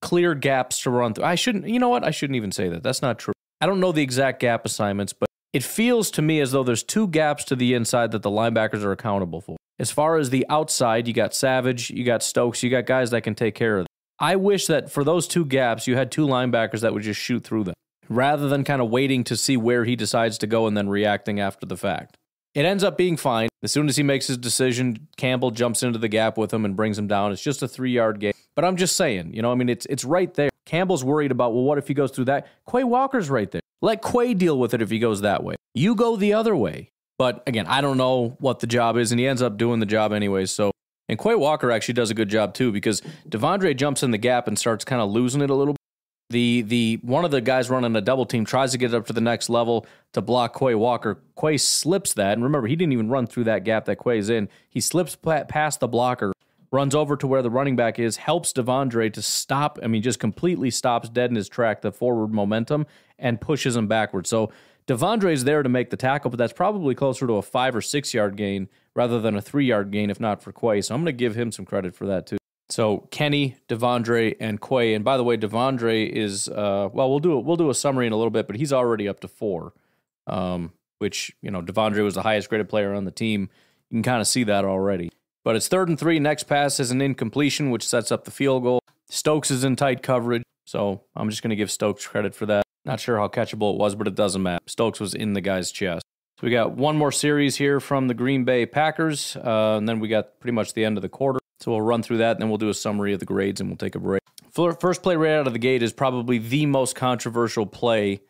clear gaps to run through. I shouldn't, you know what? I shouldn't even say that. That's not true. I don't know the exact gap assignments, but it feels to me as though there's two gaps to the inside that the linebackers are accountable for. As far as the outside, you got Savage, you got Stokes, you got guys that can take care of them. I wish that for those two gaps, you had two linebackers that would just shoot through them rather than kind of waiting to see where he decides to go and then reacting after the fact. It ends up being fine. As soon as he makes his decision, Campbell jumps into the gap with him and brings him down. It's just a three yard gain. But I'm just saying, you know, I mean, it's it's right there. Campbell's worried about, well, what if he goes through that? Quay Walker's right there. Let Quay deal with it if he goes that way. You go the other way. But again, I don't know what the job is, and he ends up doing the job anyways. So, and Quay Walker actually does a good job too because De'Vondre jumps in the gap and starts kind of losing it a little bit. The the one of the guys running a double team tries to get up to the next level to block Quay Walker. Quay slips that, and remember he didn't even run through that gap that Quay's in. He slips past the blocker, runs over to where the running back is, helps De'Vondre to stop. I mean, just completely stops dead in his track the forward momentum and pushes him backwards. So De'Vondre is there to make the tackle, but that's probably closer to a five or six yard gain rather than a three yard gain, if not for Quay. So I'm going to give him some credit for that too. So Kenny, De'Vondre, and Quay. And by the way, De'Vondre is uh, well, we'll do we'll do a summary in a little bit, but he's already up to four, um, which you know De'Vondre was the highest graded player on the team. You can kind of see that already. But it's third and three. Next pass is an incompletion, which sets up the field goal. Stokes is in tight coverage, so I'm just going to give Stokes credit for that. Not sure how catchable it was, but it doesn't matter. Stokes was in the guy's chest. So we got one more series here from the Green Bay Packers, uh, and then we got pretty much the end of the quarter. So we'll run through that, and then we'll do a summary of the grades, and we'll take a break. First play right out of the gate is probably the most controversial play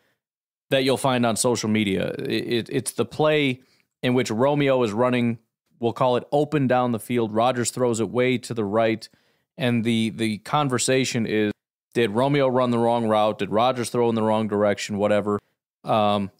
that you'll find on social media. It, it's the play in which Romeo is running, we'll call it open down the field. Rodgers throws it way to the right, and the the conversation is: Did Romeo run the wrong route? Did Rodgers throw in the wrong direction? Whatever. Um,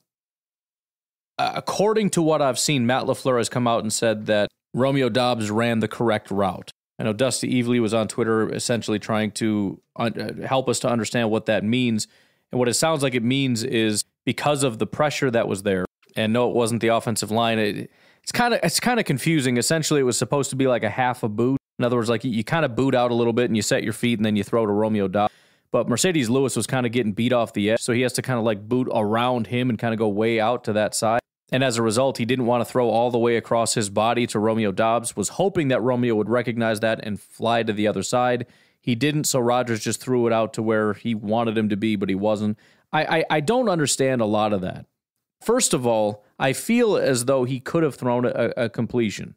according to what I've seen, Matt LaFleur has come out and said that Romeo Doubs ran the correct route. I know Dusty Evely was on Twitter essentially trying to un- uh, help us to understand what that means. And what it sounds like it means is because of the pressure that was there, and no, it wasn't the offensive line. It, it's kind of it's kind of confusing. Essentially, it was supposed to be like a half a boot. In other words, like you, you kind of boot out a little bit and you set your feet and then you throw to Romeo Doubs. But Marcedes Lewis was kind of getting beat off the edge, so he has to kind of like boot around him and kind of go way out to that side. And as a result, he didn't want to throw all the way across his body to Romeo Doubs, was hoping that Romeo would recognize that and fly to the other side. He didn't, so Rodgers just threw it out to where he wanted him to be, but he wasn't. I, I, I don't understand a lot of that. First of all, I feel as though he could have thrown a, a completion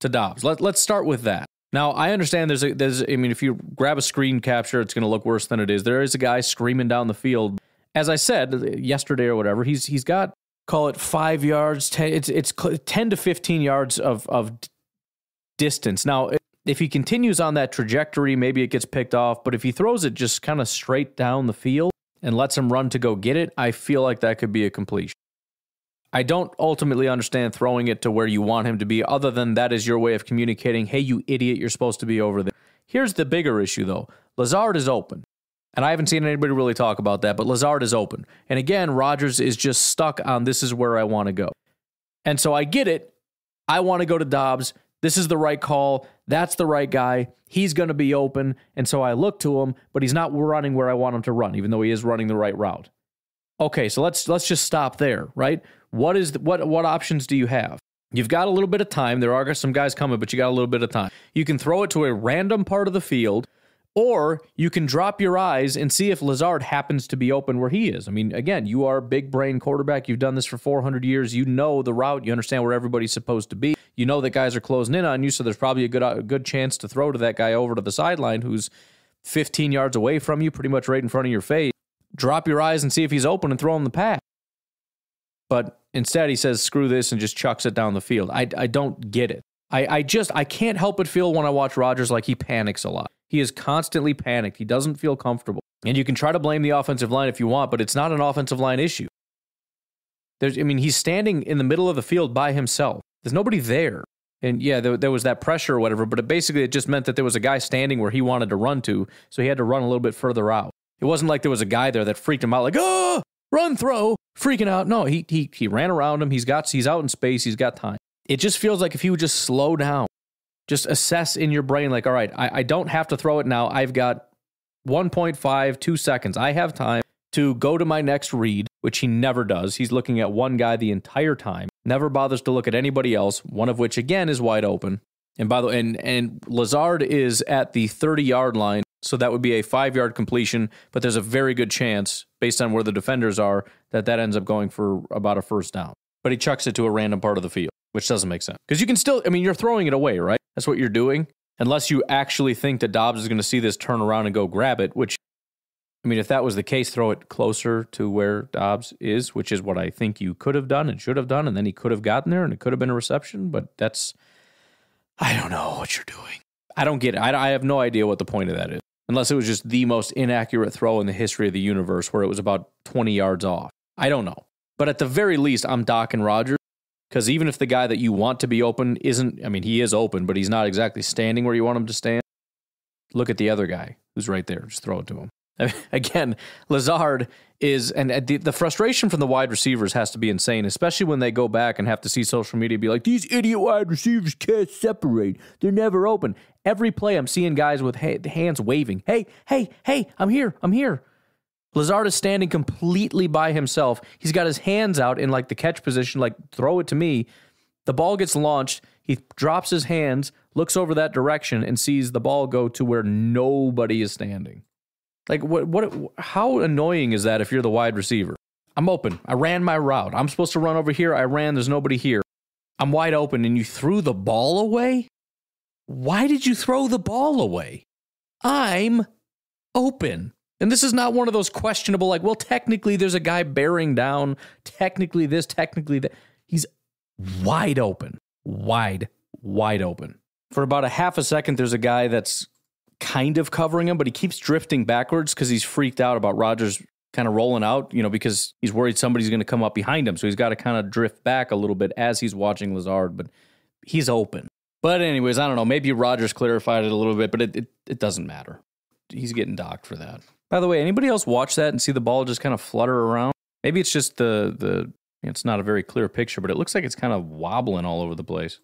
to Doubs. Let, let's start with that. Now, I understand there's a, there's, I mean, if you grab a screen capture, it's going to look worse than it is. There is a guy screaming down the field as I said yesterday or whatever, he's he's got call it five yards. Ten, it's it's ten to fifteen yards of of distance. Now, if he continues on that trajectory, maybe it gets picked off. But if he throws it just kind of straight down the field and lets him run to go get it, I feel like that could be a completion. I don't ultimately understand throwing it to where you want him to be, other than that is your way of communicating, hey, you idiot, you're supposed to be over there. Here's the bigger issue, though Lazard is open. And I haven't seen anybody really talk about that, but Lazard is open. And again, Rodgers is just stuck on this is where I want to go. And so I get it. I want to go to Doubs. This is the right call. That's the right guy. He's going to be open. And so I look to him, but he's not running where I want him to run, even though he is running the right route. Okay, so let's let's just stop there, right? What is the, what what options do you have? You've got a little bit of time. There are some guys coming, but you got a little bit of time. You can throw it to a random part of the field, or you can drop your eyes and see if Lazard happens to be open where he is. I mean, again, you are a big brain quarterback. You've done this for 400 years. You know the route. You understand where everybody's supposed to be. You know that guys are closing in on you, so there's probably a good a good chance to throw to that guy over to the sideline who's 15 yards away from you, pretty much right in front of your face. Drop your eyes and see if he's open and throw him the pass. But instead, he says, screw this and just chucks it down the field. I, I don't get it. I, I just, I can't help but feel when I watch Rodgers like he panics a lot. He is constantly panicked. He doesn't feel comfortable. And you can try to blame the offensive line if you want, but it's not an offensive line issue. There's, I mean, he's standing in the middle of the field by himself. There's nobody there. And yeah, there, there was that pressure or whatever, but it basically it just meant that there was a guy standing where he wanted to run to, so he had to run a little bit further out. It wasn't like there was a guy there that freaked him out, like, oh, run, throw, freaking out. No, he, he, he ran around him. He's got, he's out in space. He's got time. It just feels like if he would just slow down, just assess in your brain, like, all right, I, I don't have to throw it now. I've got 1.5, two seconds. I have time to go to my next read, which he never does. He's looking at one guy the entire time, never bothers to look at anybody else, one of which, again, is wide open. And by the way, and, and Lazard is at the 30 yard line so that would be a five yard completion, but there's a very good chance, based on where the defenders are, that that ends up going for about a first down. But he chucks it to a random part of the field, which doesn't make sense. Because you can still, I mean, you're throwing it away, right? That's what you're doing. Unless you actually think that Doubs is going to see this turn around and go grab it, which, I mean, if that was the case, throw it closer to where Doubs is, which is what I think you could have done and should have done. And then he could have gotten there and it could have been a reception. But that's, I don't know what you're doing. I don't get it. I, I have no idea what the point of that is unless it was just the most inaccurate throw in the history of the universe where it was about 20 yards off. I don't know. But at the very least, I'm docking Rodgers because even if the guy that you want to be open isn't, I mean, he is open, but he's not exactly standing where you want him to stand, look at the other guy who's right there. Just throw it to him. again, Lazard is, and the, the frustration from the wide receivers has to be insane, especially when they go back and have to see social media be like, these idiot wide receivers can't separate. They're never open. Every play, I'm seeing guys with hands waving. Hey, hey, hey, I'm here, I'm here. Lazard is standing completely by himself. He's got his hands out in like the catch position, like throw it to me. The ball gets launched. He drops his hands, looks over that direction, and sees the ball go to where nobody is standing. Like what what how annoying is that if you're the wide receiver? I'm open. I ran my route. I'm supposed to run over here. I ran. There's nobody here. I'm wide open and you threw the ball away? Why did you throw the ball away? I'm open. And this is not one of those questionable, like, well, technically there's a guy bearing down, technically this, technically that. He's wide open, wide, wide open. For about a half a second, there's a guy that's kind of covering him, but he keeps drifting backwards because he's freaked out about Rodgers kind of rolling out, you know, because he's worried somebody's going to come up behind him. So he's got to kind of drift back a little bit as he's watching Lazard, but he's open. But, anyways, I don't know. Maybe Rodgers clarified it a little bit, but it, it, it doesn't matter. He's getting docked for that. By the way, anybody else watch that and see the ball just kind of flutter around? Maybe it's just the, the, it's not a very clear picture, but it looks like it's kind of wobbling all over the place.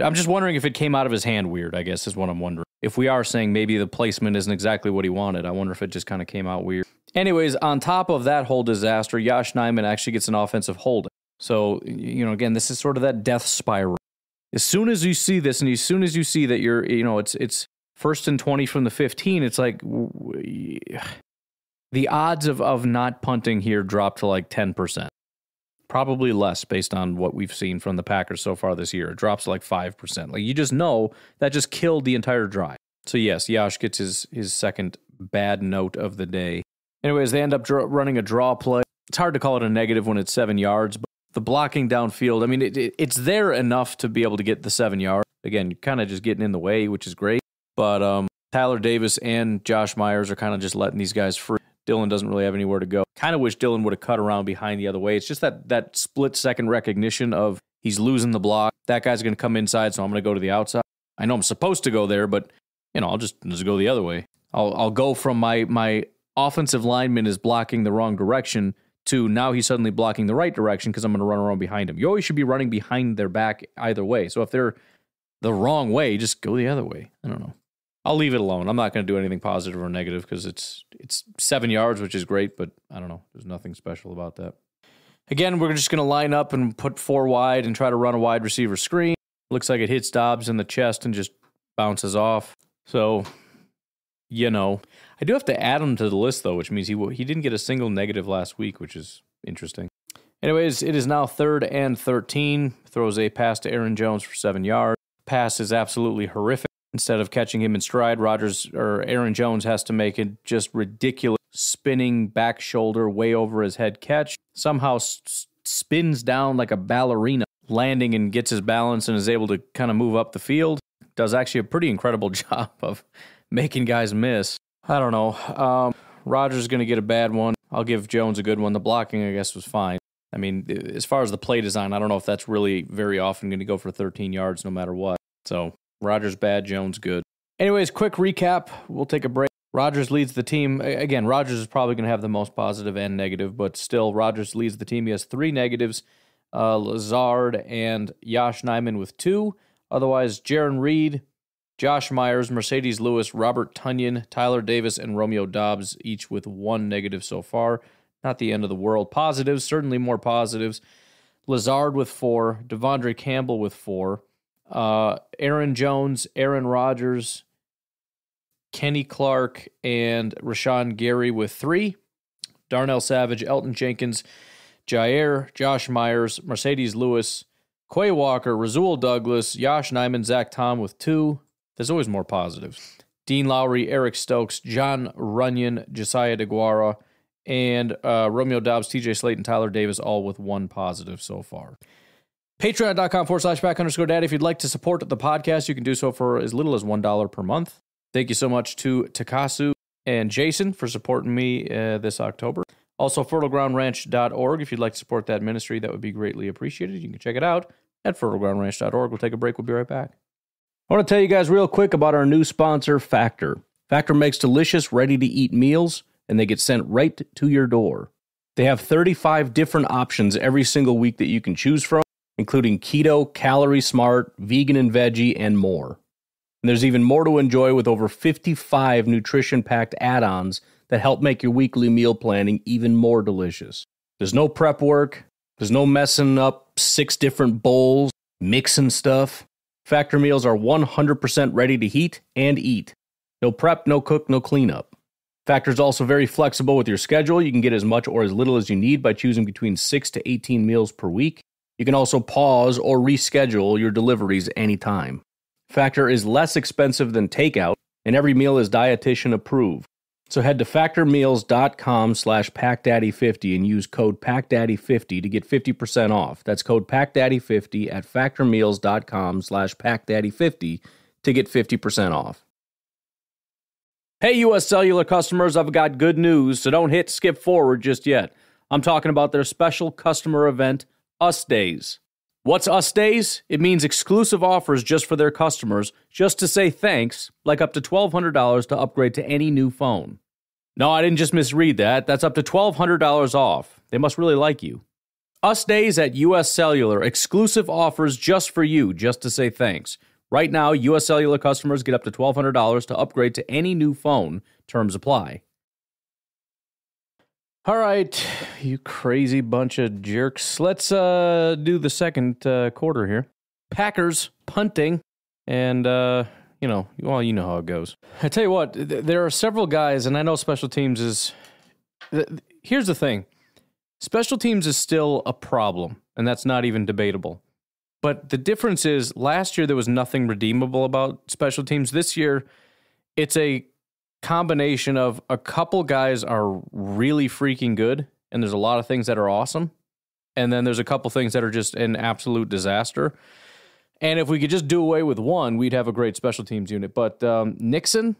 I'm just wondering if it came out of his hand weird, I guess is what I'm wondering. If we are saying maybe the placement isn't exactly what he wanted, I wonder if it just kind of came out weird. Anyways, on top of that whole disaster, Yosh Nijman actually gets an offensive holding. So, you know, again, this is sort of that death spiral. As soon as you see this and as soon as you see that you're, you know, it's it's first and 20 from the 15, it's like the odds of of not punting here drop to like 10% probably less based on what we've seen from the Packers so far this year. It drops like 5%. Like you just know that just killed the entire drive. So yes, Yosh gets his his second bad note of the day. Anyways, they end up dr- running a draw play. It's hard to call it a negative when it's 7 yards, but the blocking downfield, I mean, it, it, it's there enough to be able to get the 7 yards. Again, kind of just getting in the way, which is great. But um, Tyler Davis and Josh Myers are kind of just letting these guys free. Dillon doesn't really have anywhere to go. Kind of wish Dillon would have cut around behind the other way. It's just that that split second recognition of he's losing the block. That guy's going to come inside, so I'm going to go to the outside. I know I'm supposed to go there, but you know I'll just just go the other way. I'll I'll go from my my offensive lineman is blocking the wrong direction to now he's suddenly blocking the right direction because I'm going to run around behind him. You always should be running behind their back either way. So if they're the wrong way, just go the other way. I don't know. I'll leave it alone. I'm not going to do anything positive or negative because it's it's seven yards, which is great, but I don't know. There's nothing special about that. Again, we're just going to line up and put four wide and try to run a wide receiver screen. Looks like it hits Doubs in the chest and just bounces off. So, you know, I do have to add him to the list though, which means he he didn't get a single negative last week, which is interesting. Anyways, it is now third and 13. Throws a pass to Aaron Jones for seven yards. Pass is absolutely horrific. Instead of catching him in stride, Rodgers or Aaron Jones has to make a just ridiculous spinning back shoulder way over his head catch. Somehow s- spins down like a ballerina, landing and gets his balance and is able to kind of move up the field. Does actually a pretty incredible job of making guys miss. I don't know. Um, Rodgers is going to get a bad one. I'll give Jones a good one. The blocking, I guess, was fine. I mean, as far as the play design, I don't know if that's really very often going to go for 13 yards no matter what. So Rodgers bad, Jones good. Anyways, quick recap. We'll take a break. Rodgers leads the team. Again, Rodgers is probably going to have the most positive and negative, but still, Rodgers leads the team. He has three negatives uh, Lazard and Yosh Nijman with two. Otherwise, Jarran Reed, Josh Myers, Marcedes Lewis, Robert Tonyan, Tyler Davis, and Romeo Doubs, each with one negative so far. Not the end of the world. Positives, certainly more positives. Lazard with four, De'Vondre Campbell with four, uh, Aaron Jones, Aaron Rodgers, Kenny Clark, and Rashan Gary with three. Darnell Savage, Elgton Jenkins, Jaire, Josh Myers, Marcedes Lewis, Quay Walker, Rasul Douglas, Yosh Nijman, Zach Tom with two. There's always more positives. Dean Lowry, Eric Stokes, Jon Runyan, Josiah Deguara, and uh, Romeo Doubs, TJ Slaton, Tyler Davis, all with one positive so far. Patreon.com forward slash back underscore dad. If you'd like to support the podcast, you can do so for as little as $1 per month. Thank you so much to Takasu and Jason for supporting me uh, this October. Also, fertilegroundranch.org. If you'd like to support that ministry, that would be greatly appreciated. You can check it out at fertilegroundranch.org. We'll take a break. We'll be right back. I want to tell you guys real quick about our new sponsor, Factor. Factor makes delicious, ready to eat meals, and they get sent right to your door. They have 35 different options every single week that you can choose from including keto, calorie smart, vegan and veggie, and more. And there's even more to enjoy with over 55 nutrition packed add ons that help make your weekly meal planning even more delicious. There's no prep work, there's no messing up six different bowls, mixing stuff. Factor meals are 100% ready to heat and eat. No prep, no cook, no cleanup. Factor is also very flexible with your schedule. You can get as much or as little as you need by choosing between 6 to 18 meals per week. You can also pause or reschedule your deliveries anytime. Factor is less expensive than takeout, and every meal is dietitian approved. So head to factormeals.com slash packdaddy50 and use code packdaddy50 to get 50% off. That's code packdaddy50 at factormeals.com slash packdaddy50 to get 50% off. Hey, U.S. Cellular customers, I've got good news, so don't hit skip forward just yet. I'm talking about their special customer event – us Days. What's Us Days? It means exclusive offers just for their customers, just to say thanks, like up to $1,200 to upgrade to any new phone. No, I didn't just misread that. That's up to $1,200 off. They must really like you. Us Days at US Cellular, exclusive offers just for you, just to say thanks. Right now, US Cellular customers get up to $1,200 to upgrade to any new phone. Terms apply. All right, you crazy bunch of jerks. Let's uh, do the second uh, quarter here. Packers punting, and uh, you know, well, you know how it goes. I tell you what, th- there are several guys, and I know special teams is. Th- here's the thing: special teams is still a problem, and that's not even debatable. But the difference is, last year there was nothing redeemable about special teams. This year, it's a combination of a couple guys are really freaking good, and there's a lot of things that are awesome, and then there's a couple things that are just an absolute disaster. And if we could just do away with one, we'd have a great special teams unit. But um, Nixon,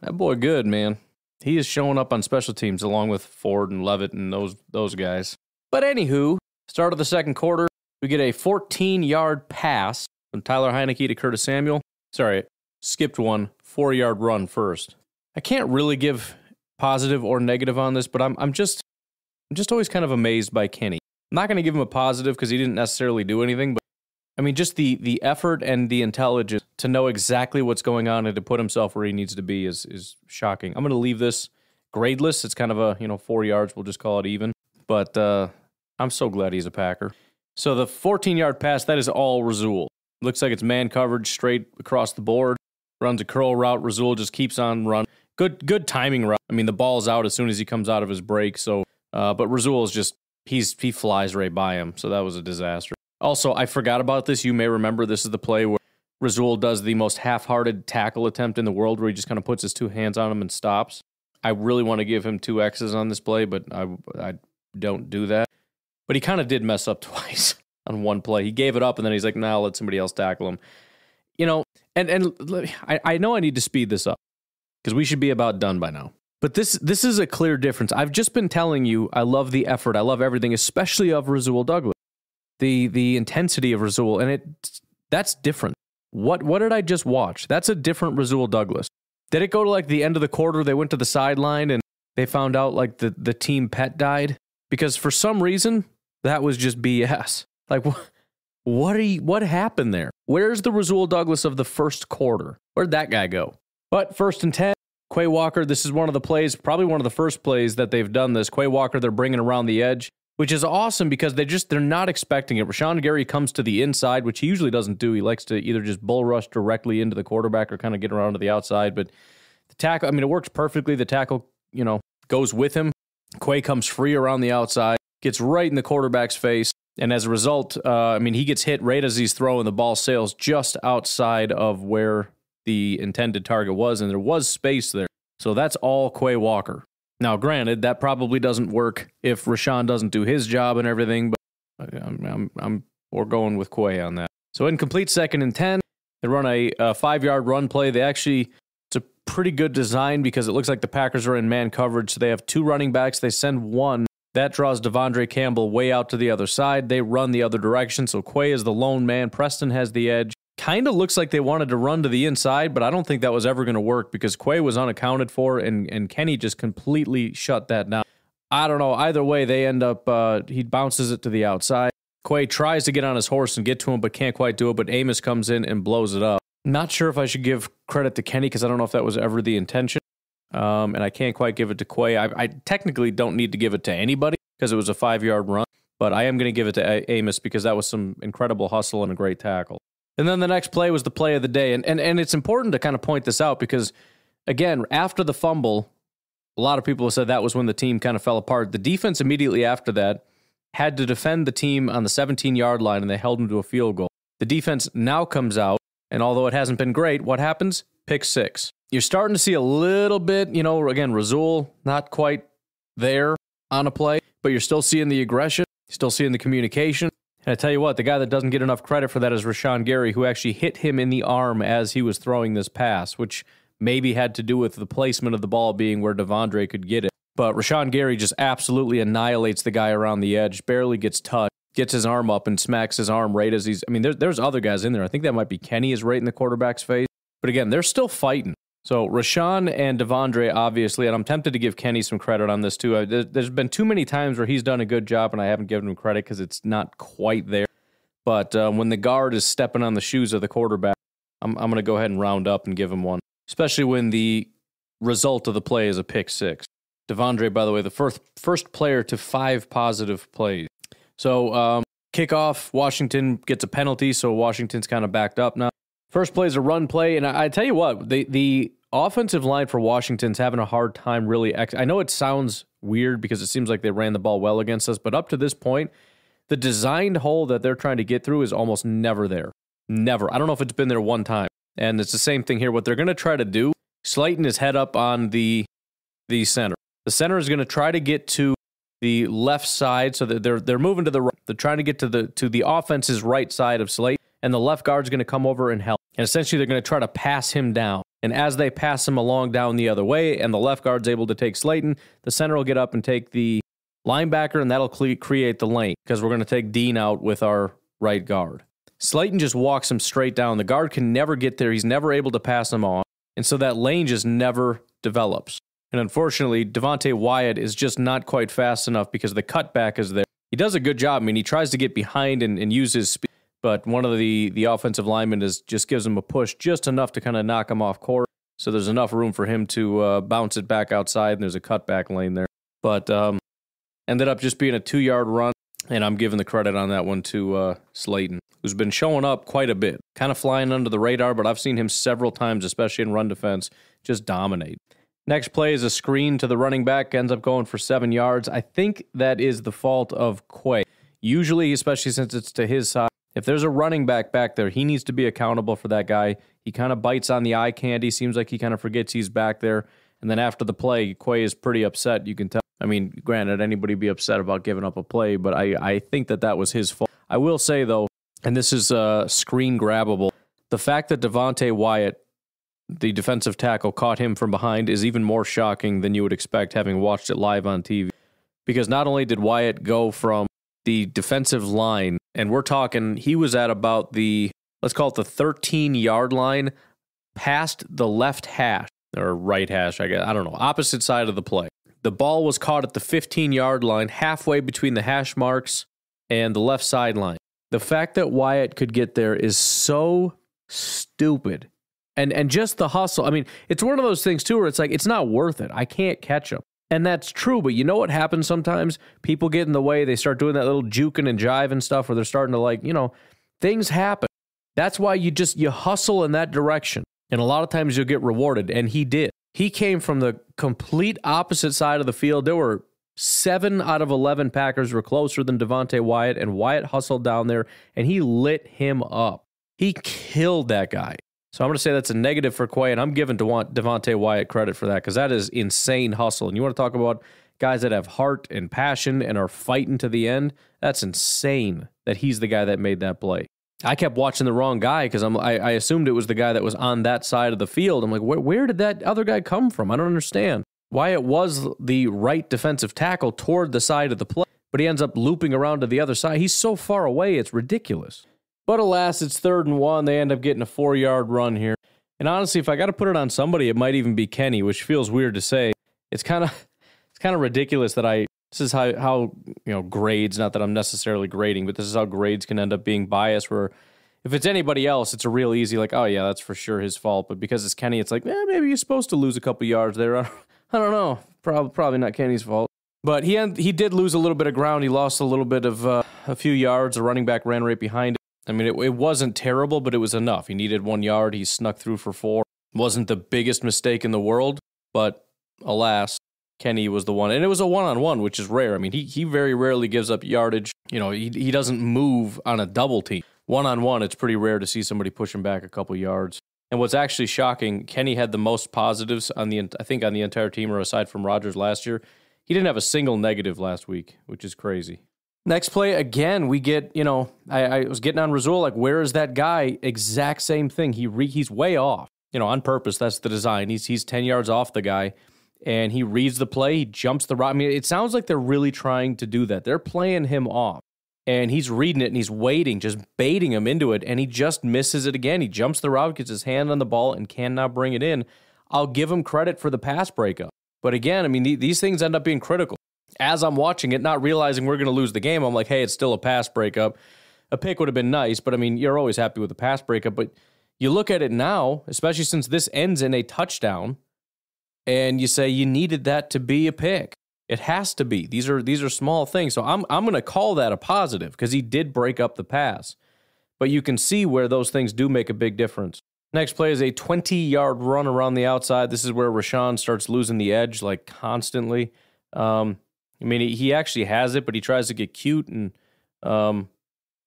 that boy, good man. he is showing up on special teams along with Ford and Leavitt and those those guys. But anywho, start of the second quarter, we get a 14 yard pass from Tyler Heinicke to Curtis Samuel. Sorry, skipped one, four yard run first. I can't really give positive or negative on this, but I'm I'm just I'm just always kind of amazed by Kenny. I'm not going to give him a positive because he didn't necessarily do anything, but I mean just the the effort and the intelligence to know exactly what's going on and to put himself where he needs to be is is shocking. I'm going to leave this gradeless. It's kind of a you know four yards. We'll just call it even. But uh, I'm so glad he's a Packer. So the 14 yard pass that is all Rasul. Looks like it's man coverage straight across the board. Runs a curl route. Rasul just keeps on run. Good good timing route. I mean the ball's out as soon as he comes out of his break. So, uh, but Rasul is just he's he flies right by him. So that was a disaster. Also, I forgot about this. You may remember this is the play where Rasul does the most half-hearted tackle attempt in the world, where he just kind of puts his two hands on him and stops. I really want to give him two X's on this play, but I I don't do that. But he kind of did mess up twice on one play. He gave it up, and then he's like, "Now nah, let somebody else tackle him." You know, and and I, I know I need to speed this up because we should be about done by now. But this this is a clear difference. I've just been telling you I love the effort. I love everything, especially of Rasul Douglas. The the intensity of Rasul, and it that's different. What what did I just watch? That's a different Rasul Douglas. Did it go to like the end of the quarter? They went to the sideline and they found out like the, the team pet died? Because for some reason, that was just BS. Like what what are you, what happened there? Where's the Rasul Douglas of the first quarter? Where'd that guy go? But first and 10, Quay Walker, this is one of the plays, probably one of the first plays that they've done this. Quay Walker, they're bringing around the edge which is awesome because they just they're not expecting it. Rashan Gary comes to the inside, which he usually doesn't do. He likes to either just bull rush directly into the quarterback or kind of get around to the outside. But the tackle, I mean, it works perfectly. The tackle, you know, goes with him. Quay comes free around the outside, gets right in the quarterback's face. And as a result, uh, I mean, he gets hit right as he's throwing. The ball sails just outside of where the intended target was, and there was space there. So that's all Quay Walker. Now, granted, that probably doesn't work if Rashan doesn't do his job and everything, but I'm, I'm, I'm we're going with Quay on that. So, incomplete second and 10. They run a, a five yard run play. They actually, it's a pretty good design because it looks like the Packers are in man coverage. So, they have two running backs. They send one. That draws De'Vondre Campbell way out to the other side. They run the other direction. So, Quay is the lone man. Preston has the edge kind of looks like they wanted to run to the inside, but I don't think that was ever going to work because Quay was unaccounted for, and and Kenny just completely shut that down. I don't know. Either way, they end up uh, he bounces it to the outside. Quay tries to get on his horse and get to him, but can't quite do it. But Amos comes in and blows it up. Not sure if I should give credit to Kenny because I don't know if that was ever the intention. Um, and I can't quite give it to Quay. I, I technically don't need to give it to anybody because it was a five yard run, but I am going to give it to Amos because that was some incredible hustle and a great tackle. And then the next play was the play of the day. And, and, and it's important to kind of point this out because, again, after the fumble, a lot of people have said that was when the team kind of fell apart. The defense immediately after that had to defend the team on the 17 yard line and they held them to a field goal. The defense now comes out, and although it hasn't been great, what happens? Pick six. You're starting to see a little bit, you know, again, Rasul not quite there on a play, but you're still seeing the aggression, still seeing the communication. And I tell you what, the guy that doesn't get enough credit for that is Rashan Gary, who actually hit him in the arm as he was throwing this pass, which maybe had to do with the placement of the ball being where De'Vondre could get it. But Rashan Gary just absolutely annihilates the guy around the edge, barely gets touched, gets his arm up and smacks his arm right as he's. I mean, there, there's other guys in there. I think that might be Kenny is right in the quarterback's face. But again, they're still fighting. So Rashan and De'Vondre, obviously, and I'm tempted to give Kenny some credit on this too. There's been too many times where he's done a good job, and I haven't given him credit because it's not quite there. But um, when the guard is stepping on the shoes of the quarterback, I'm, I'm going to go ahead and round up and give him one, especially when the result of the play is a pick six. De'Vondre, by the way, the first first player to five positive plays. So um, kickoff, Washington gets a penalty, so Washington's kind of backed up now. First play is a run play, and I, I, tell you what, the the offensive line for Washington's having a hard time really. Ex- I know it sounds weird because it seems like they ran the ball well against us, but up to this point, the designed hole that they're trying to get through is almost never there. Never. I don't know if it's been there one time. And it's the same thing here. What they're going to try to do, Slaton is head up on the the center. The center is going to try to get to the left side, so that they're they're moving to the right. They're trying to get to the to the offense's right side of Slaton, and the left guard's going to come over and help. And essentially, they're going to try to pass him down. And as they pass him along down the other way, and the left guard's able to take Slaton, the center will get up and take the linebacker, and that'll create the lane because we're going to take Dean out with our right guard. Slaton just walks him straight down. The guard can never get there. He's never able to pass him on. And so that lane just never develops. And unfortunately, Devonte Wyatt is just not quite fast enough because the cutback is there. He does a good job. I mean, he tries to get behind and, and use his speed, but one of the, the offensive linemen is just gives him a push just enough to kind of knock him off course. So there's enough room for him to uh, bounce it back outside, and there's a cutback lane there. But um, ended up just being a two yard run, and I'm giving the credit on that one to uh, Slaton, who's been showing up quite a bit, kind of flying under the radar, but I've seen him several times, especially in run defense, just dominate. Next play is a screen to the running back, ends up going for seven yards. I think that is the fault of Quay. Usually, especially since it's to his side, if there's a running back back there, he needs to be accountable for that guy. He kind of bites on the eye candy. Seems like he kind of forgets he's back there. And then after the play, Quay is pretty upset. You can tell. I mean, granted, anybody be upset about giving up a play, but I, I think that that was his fault. I will say, though, and this is uh, screen grabbable, the fact that Devonte Wyatt the defensive tackle caught him from behind is even more shocking than you would expect having watched it live on TV. Because not only did Wyatt go from the defensive line, and we're talking, he was at about the, let's call it the 13 yard line past the left hash or right hash, I guess. I don't know, opposite side of the play. The ball was caught at the 15 yard line, halfway between the hash marks and the left sideline. The fact that Wyatt could get there is so stupid and and just the hustle. I mean, it's one of those things too where it's like it's not worth it. I can't catch them. And that's true, but you know what happens sometimes? People get in the way. They start doing that little juking and jive and stuff where they're starting to like, you know, things happen. That's why you just you hustle in that direction. And a lot of times you'll get rewarded and he did. He came from the complete opposite side of the field. There were 7 out of 11 Packers were closer than Devonte Wyatt and Wyatt hustled down there and he lit him up. He killed that guy. So I'm going to say that's a negative for Quay, and I'm giving Devonte Wyatt credit for that because that is insane hustle. And you want to talk about guys that have heart and passion and are fighting to the end? That's insane that he's the guy that made that play. I kept watching the wrong guy because I'm I, I, assumed it was the guy that was on that side of the field. I'm like, where, where did that other guy come from? I don't understand. why it was the right defensive tackle toward the side of the play, but he ends up looping around to the other side. He's so far away, it's ridiculous. But alas, it's third and one. They end up getting a four yard run here. And honestly, if I got to put it on somebody, it might even be Kenny, which feels weird to say. It's kind of it's kind of ridiculous that I this is how how you know grades. Not that I'm necessarily grading, but this is how grades can end up being biased. Where if it's anybody else, it's a real easy like, oh yeah, that's for sure his fault. But because it's Kenny, it's like, eh, maybe you're supposed to lose a couple yards there. I don't know. Probably probably not Kenny's fault. But he he did lose a little bit of ground. He lost a little bit of uh, a few yards. The running back ran right behind I mean, it, it wasn't terrible, but it was enough. He needed one yard. He snuck through for four. Wasn't the biggest mistake in the world, but alas, Kenny was the one. And it was a one on one, which is rare. I mean, he, he very rarely gives up yardage. You know, he, he doesn't move on a double team. One on one, it's pretty rare to see somebody push him back a couple yards. And what's actually shocking, Kenny had the most positives on the, I think, on the entire team, or aside from Rodgers last year. He didn't have a single negative last week, which is crazy. Next play, again, we get, you know, I, I was getting on Rasul, like, where is that guy? Exact same thing. He re, He's way off, you know, on purpose. That's the design. He's, he's 10 yards off the guy, and he reads the play. He jumps the route. I mean, it sounds like they're really trying to do that. They're playing him off, and he's reading it, and he's waiting, just baiting him into it, and he just misses it again. He jumps the route, gets his hand on the ball, and cannot bring it in. I'll give him credit for the pass breakup. But again, I mean, these things end up being critical as I'm watching it, not realizing we're going to lose the game, I'm like, hey, it's still a pass breakup. A pick would have been nice, but I mean, you're always happy with a pass breakup. But you look at it now, especially since this ends in a touchdown, and you say you needed that to be a pick. It has to be. These are these are small things. So I'm I'm going to call that a positive because he did break up the pass. But you can see where those things do make a big difference. Next play is a 20 yard run around the outside. This is where Rashan starts losing the edge like constantly. Um, I mean, he, he actually has it, but he tries to get cute and um,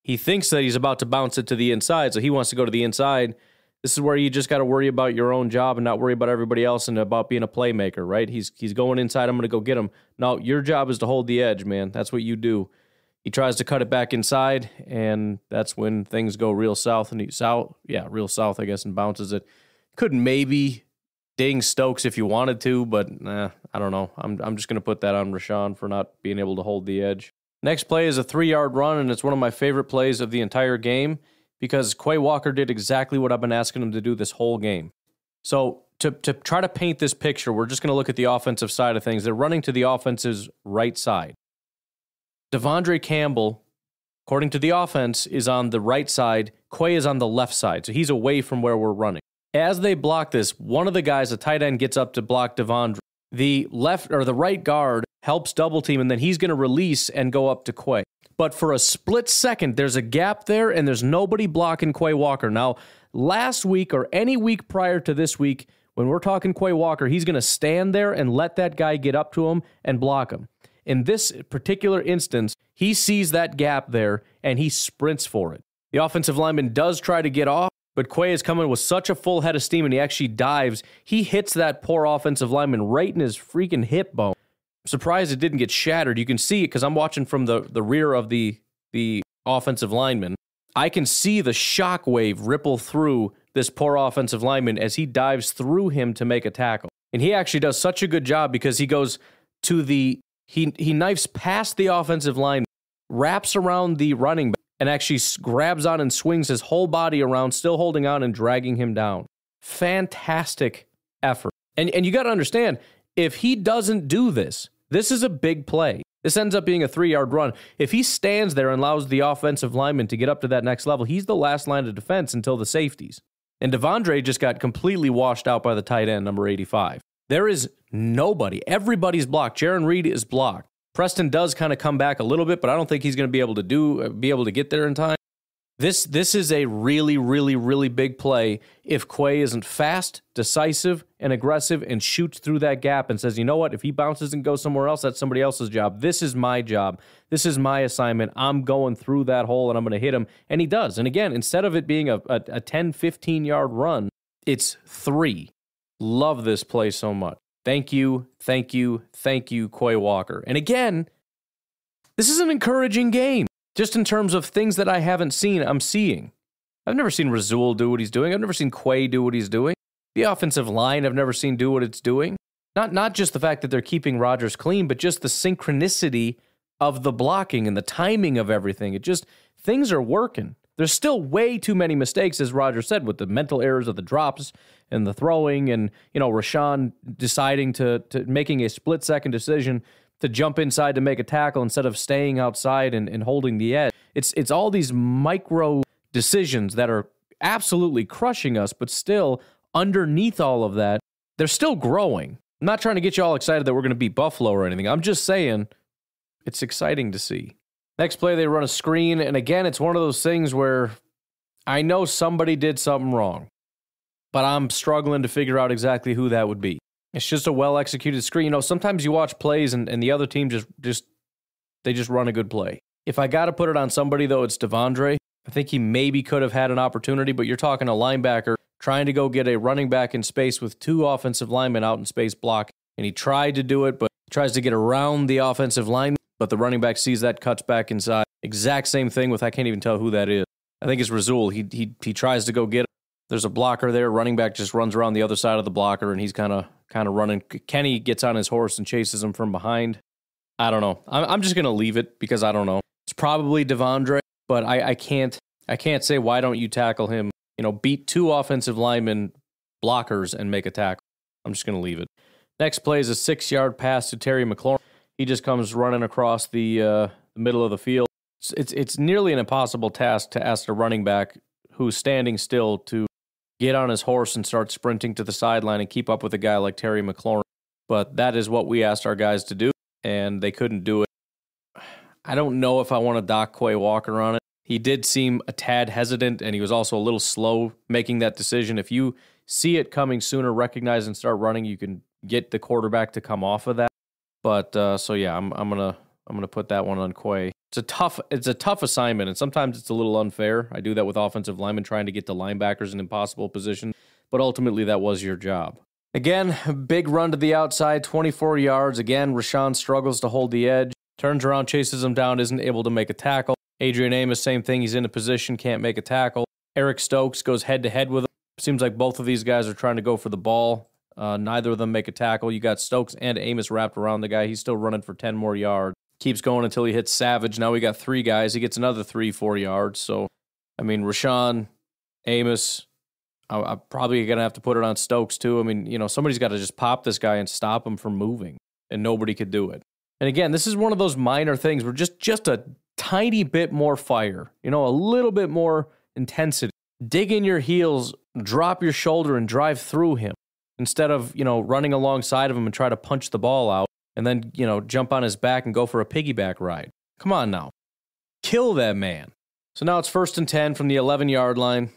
he thinks that he's about to bounce it to the inside. So he wants to go to the inside. This is where you just got to worry about your own job and not worry about everybody else and about being a playmaker, right? He's he's going inside. I'm going to go get him. No, your job is to hold the edge, man. That's what you do. He tries to cut it back inside, and that's when things go real south and he, south, yeah, real south, I guess, and bounces it. Could maybe ding Stokes if you wanted to, but eh, I don't know. I'm I'm just going to put that on Rashan for not being able to hold the edge. Next play is a three yard run, and it's one of my favorite plays of the entire game because Quay Walker did exactly what I've been asking him to do this whole game. So to to try to paint this picture, we're just going to look at the offensive side of things. They're running to the offense's right side. De'Vondre Campbell, according to the offense, is on the right side. Quay is on the left side, so he's away from where we're running. As they block this, one of the guys, a tight end, gets up to block De'Vondre. The left or the right guard helps double team, and then he's going to release and go up to Quay. But for a split second, there's a gap there, and there's nobody blocking Quay Walker. Now, last week or any week prior to this week, when we're talking Quay Walker, he's going to stand there and let that guy get up to him and block him. In this particular instance, he sees that gap there and he sprints for it. The offensive lineman does try to get off, but Quay is coming with such a full head of steam and he actually dives. He hits that poor offensive lineman right in his freaking hip bone. I'm surprised it didn't get shattered. You can see it because I'm watching from the, the rear of the, the offensive lineman. I can see the shock wave ripple through this poor offensive lineman as he dives through him to make a tackle. And he actually does such a good job because he goes to the he he knifes past the offensive line, wraps around the running back, and actually grabs on and swings his whole body around, still holding on and dragging him down. Fantastic effort. And and you got to understand, if he doesn't do this, this is a big play. This ends up being a three yard run. If he stands there and allows the offensive lineman to get up to that next level, he's the last line of defense until the safeties. And De'Vondre just got completely washed out by the tight end, number 85. There is nobody. Everybody's blocked. Jarran Reed is blocked. Preston does kind of come back a little bit, but I don't think he's going to be able to do uh, be able to get there in time. This this is a really really really big play if Quay isn't fast, decisive, and aggressive and shoots through that gap and says, "You know what? If he bounces and goes somewhere else, that's somebody else's job. This is my job. This is my assignment. I'm going through that hole and I'm going to hit him." And he does. And again, instead of it being a, a, a 10, 15 yard run, it's 3. Love this play so much. Thank you, thank you, thank you, Quay Walker. And again, this is an encouraging game. Just in terms of things that I haven't seen, I'm seeing. I've never seen Rasul do what he's doing. I've never seen Quay do what he's doing. The offensive line I've never seen do what it's doing. Not not just the fact that they're keeping Rodgers clean, but just the synchronicity of the blocking and the timing of everything. It just things are working. There's still way too many mistakes, as Roger said, with the mental errors of the drops and the throwing, and you know Rashan deciding to to making a split second decision to jump inside to make a tackle instead of staying outside and, and holding the edge. It's it's all these micro decisions that are absolutely crushing us, but still underneath all of that, they're still growing. I'm not trying to get you all excited that we're going to beat Buffalo or anything. I'm just saying it's exciting to see. Next play, they run a screen. And again, it's one of those things where I know somebody did something wrong, but I'm struggling to figure out exactly who that would be. It's just a well executed screen. You know, sometimes you watch plays and, and the other team just just they just run a good play. If I got to put it on somebody though, it's De'Vondre. I think he maybe could have had an opportunity, but you're talking a linebacker trying to go get a running back in space with two offensive linemen out in space block, and he tried to do it, but tries to get around the offensive line, but the running back sees that, cuts back inside. Exact same thing with I can't even tell who that is. I think it's Rasul. He he he tries to go get. There's a blocker there. Running back just runs around the other side of the blocker, and he's kind of kind of running. Kenny gets on his horse and chases him from behind. I don't know. I'm, I'm just gonna leave it because I don't know. It's probably De'Vondre, but I, I can't I can't say why don't you tackle him? You know, beat two offensive linemen blockers and make a tackle. I'm just gonna leave it. Next play is a six yard pass to Terry McLaurin. He just comes running across the, uh, middle of the field. It's, it's it's nearly an impossible task to ask a running back who's standing still to get on his horse and start sprinting to the sideline and keep up with a guy like Terry McLaurin. But that is what we asked our guys to do, and they couldn't do it. I don't know if I want to dock Quay Walker on it. He did seem a tad hesitant, and he was also a little slow making that decision. If you see it coming sooner, recognize and start running, you can get the quarterback to come off of that. But uh, so yeah, I'm I'm gonna I'm gonna put that one on Quay. It's a tough it's a tough assignment, and sometimes it's a little unfair. I do that with offensive linemen trying to get to linebackers in impossible position, but ultimately that was your job. Again, big run to the outside, 24 yards. Again, Rashan struggles to hold the edge, turns around, chases him down, isn't able to make a tackle. Adrian Amos, same thing. He's in a position, can't make a tackle. Eric Stokes goes head to head with him. Seems like both of these guys are trying to go for the ball Uh, neither of them make a tackle. You got Stokes and Amos wrapped around the guy. He's still running for 10 more yards. Keeps going until he hits Savage. Now we got three guys. He gets another three, four yards. So, I mean, Rashan, Amos, I, I'm probably going to have to put it on Stokes too. I mean, you know, somebody's got to just pop this guy and stop him from moving, and nobody could do it. And again, this is one of those minor things where just just a tiny bit more fire, you know, a little bit more intensity. Dig in your heels, drop your shoulder, and drive through him instead of you know running alongside of him and try to punch the ball out and then you know jump on his back and go for a piggyback ride. Come on now, kill that man. So now it's first and ten from the 11 yard line.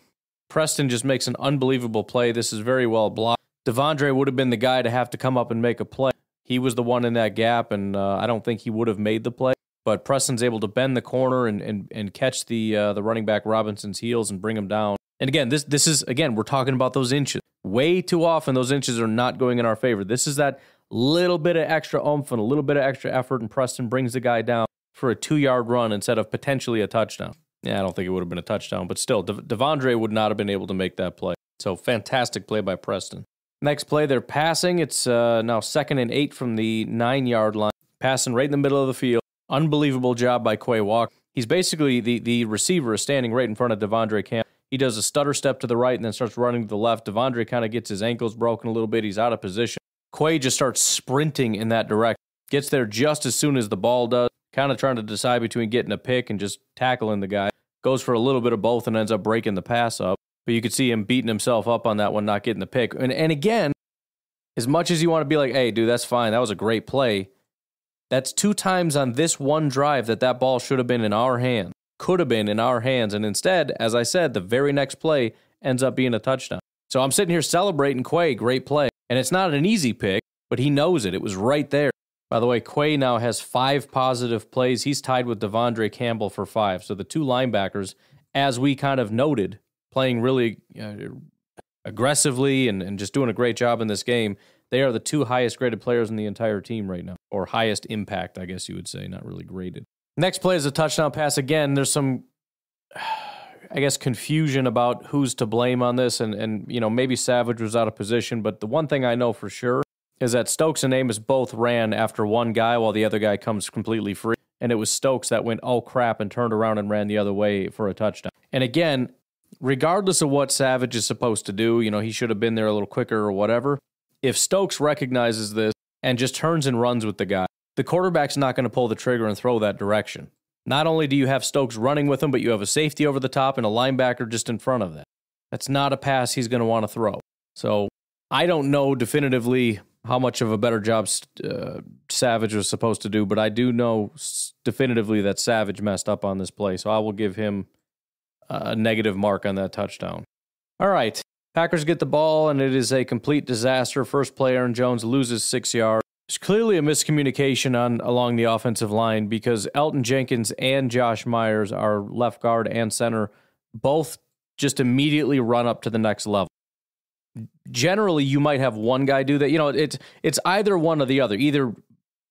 Preston just makes an unbelievable play. This is very well blocked. De'Vondre would have been the guy to have to come up and make a play. He was the one in that gap, and uh, I don't think he would have made the play. But Preston's able to bend the corner and and, and catch the uh, the running back Robinson's heels and bring him down. And again, this this is again we're talking about those inches. Way too often those inches are not going in our favor. This is that little bit of extra oomph and a little bit of extra effort, and Preston brings the guy down for a two yard run instead of potentially a touchdown. Yeah, I don't think it would have been a touchdown, but still, De- De'Vondre would not have been able to make that play. So fantastic play by Preston. Next play, they're passing. It's uh, now second and eight from the nine yard line, passing right in the middle of the field. Unbelievable job by Quay Walk. He's basically the, the receiver is standing right in front of De'Vondre Camp. He does a stutter step to the right and then starts running to the left. De'Vondre kind of gets his ankles broken a little bit. He's out of position. Quay just starts sprinting in that direction. Gets there just as soon as the ball does, kind of trying to decide between getting a pick and just tackling the guy. Goes for a little bit of both and ends up breaking the pass up. But you could see him beating himself up on that one, not getting the pick. And, and again, as much as you want to be like, hey, dude, that's fine. That was a great play. That's two times on this one drive that that ball should have been in our hands, could have been in our hands. And instead, as I said, the very next play ends up being a touchdown. So I'm sitting here celebrating Quay, great play. And it's not an easy pick, but he knows it. It was right there. By the way, Quay now has five positive plays. He's tied with De'Vondre Campbell for five. So the two linebackers, as we kind of noted, playing really uh, aggressively and, and just doing a great job in this game. They are the two highest graded players in the entire team right now, or highest impact, I guess you would say, not really graded. Next play is a touchdown pass. Again, there's some, I guess, confusion about who's to blame on this, and and you know maybe Savage was out of position, but the one thing I know for sure is that Stokes and Amos both ran after one guy while the other guy comes completely free, and it was Stokes that went oh crap and turned around and ran the other way for a touchdown. And again, regardless of what Savage is supposed to do, you know, he should have been there a little quicker or whatever. If Stokes recognizes this and just turns and runs with the guy, the quarterback's not going to pull the trigger and throw that direction. Not only do you have Stokes running with him, but you have a safety over the top and a linebacker just in front of that. That's not a pass he's going to want to throw. So I don't know definitively how much of a better job uh, Savage was supposed to do, but I do know definitively that Savage messed up on this play. So I will give him a negative mark on that touchdown. All right. Packers get the ball, and it is a complete disaster. First play, Aaron Jones loses six yards. There's clearly a miscommunication on along the offensive line because Elgton Jenkins and Josh Myers, our left guard and center, both just immediately run up to the next level. Generally, you might have one guy do that. You know, it's it's either one or the other. Either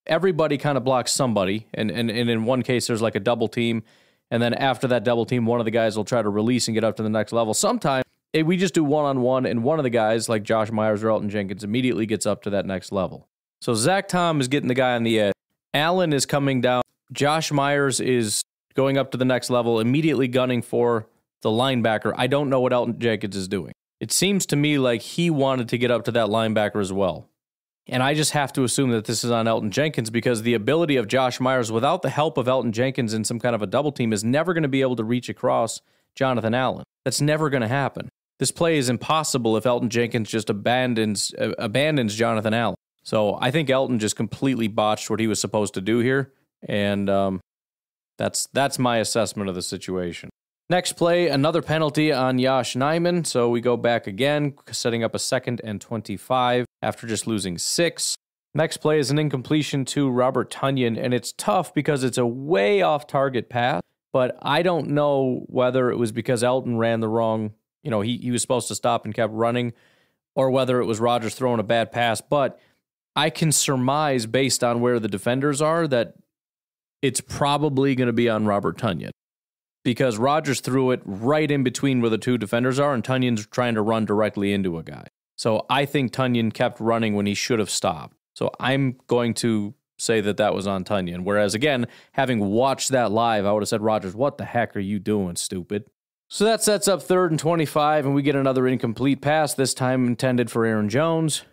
everybody kind of blocks somebody, and, and, and in one case, there's like a double team and then after that double team, one of the guys will try to release and get up to the next level. Sometimes eh, we just do one on one, and one of the guys, like Josh Myers or Elgton Jenkins, immediately gets up to that next level. So Zach Tom is getting the guy on the edge. Allen is coming down. Josh Myers is going up to the next level, immediately gunning for the linebacker. I don't know what Elgton Jenkins is doing. It seems to me like he wanted to get up to that linebacker as well. And I just have to assume that this is on Elgton Jenkins because the ability of Josh Myers without the help of Elgton Jenkins in some kind of a double team is never going to be able to reach across Jonathan Allen. That's never going to happen. This play is impossible if Elgton Jenkins just abandons uh, abandons Jonathan Allen. So I think Elgton just completely botched what he was supposed to do here, and um, that's that's my assessment of the situation. Next play, another penalty on Yosh Nijman. So we go back again, setting up a second and 25 after just losing six. Next play is an incompletion to Robert Tonyan, and it's tough because it's a way off target pass. But I don't know whether it was because Elgton ran the wrong, you know, he, he was supposed to stop and kept running, or whether it was Rodgers throwing a bad pass. But I can surmise based on where the defenders are that it's probably going to be on Robert Tonyan because Rodgers threw it right in between where the two defenders are, and Tonyan's trying to run directly into a guy. So I think Tonyan kept running when he should have stopped. So I'm going to say that that was on Tonyan. Whereas again, having watched that live, I would have said, Rodgers, what the heck are you doing, stupid? So that sets up third and 25, and we get another incomplete pass, this time intended for Aaron Jones.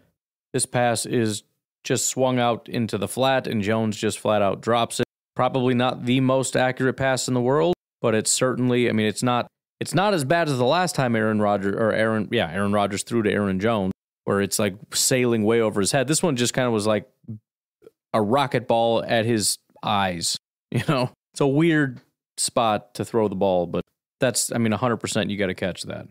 This pass is just swung out into the flat, and Jones just flat out drops it. Probably not the most accurate pass in the world, but it's certainly, I mean, it's not it's not as bad as the last time Aaron Rodgers or Aaron, yeah, Aaron Rodgers threw to Aaron Jones, where it's like sailing way over his head. This one just kind of was like a rocket ball at his eyes. You know, it's a weird spot to throw the ball, but that's, I mean, 100% you got to catch that.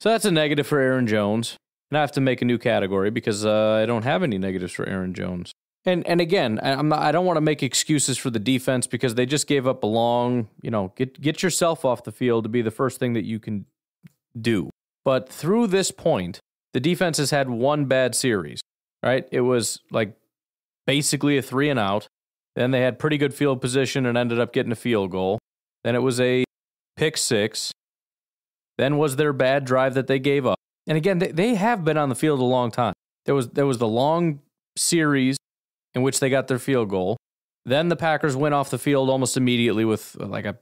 So that's a negative for Aaron Jones. And I have to make a new category because uh, I don't have any negatives for Aaron Jones. And and again, I'm not, I don't want to make excuses for the defense because they just gave up a long, you know, get get yourself off the field to be the first thing that you can do. But through this point, the defense has had one bad series, right? It was like basically a three and out. Then they had pretty good field position and ended up getting a field goal. Then it was a pick six. Then was their bad drive that they gave up. And again, they, they have been on the field a long time. There was there was the long series in which they got their field goal. Then the Packers went off the field almost immediately with uh, like a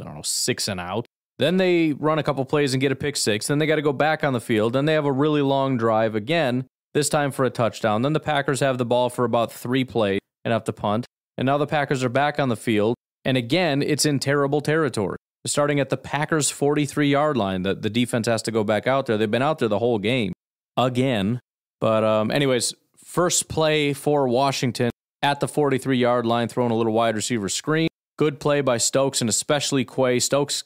I don't know six and out. Then they run a couple plays and get a pick six. Then they got to go back on the field. Then they have a really long drive again, this time for a touchdown. Then the Packers have the ball for about three plays and have to punt. And now the Packers are back on the field. And again, it's in terrible territory. Starting at the Packers' 43 yard line, the, the defense has to go back out there. They've been out there the whole game again. But, um, anyways, First play for Washington at the 43 yard line, throwing a little wide receiver screen. Good play by Stokes and especially Quay. Stokes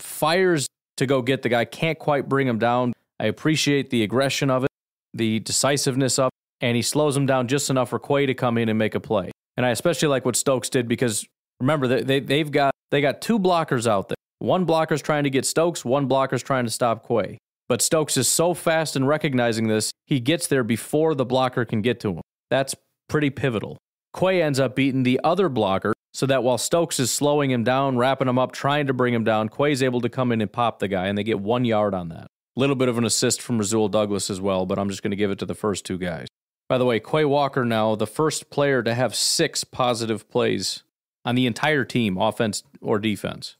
fires to go get the guy, can't quite bring him down. I appreciate the aggression of it, the decisiveness of it, and he slows him down just enough for Quay to come in and make a play. And I especially like what Stokes did because remember they, they they've got they got two blockers out there. One blocker's trying to get Stokes, one blocker's trying to stop Quay. But Stokes is so fast in recognizing this, he gets there before the blocker can get to him. That's pretty pivotal. Quay ends up beating the other blocker so that while Stokes is slowing him down, wrapping him up, trying to bring him down, Quay's able to come in and pop the guy, and they get one yard on that. A little bit of an assist from Rasul Douglas as well, but I'm just going to give it to the first two guys. By the way, Quay Walker now, the first player to have six positive plays on the entire team, offense or defense.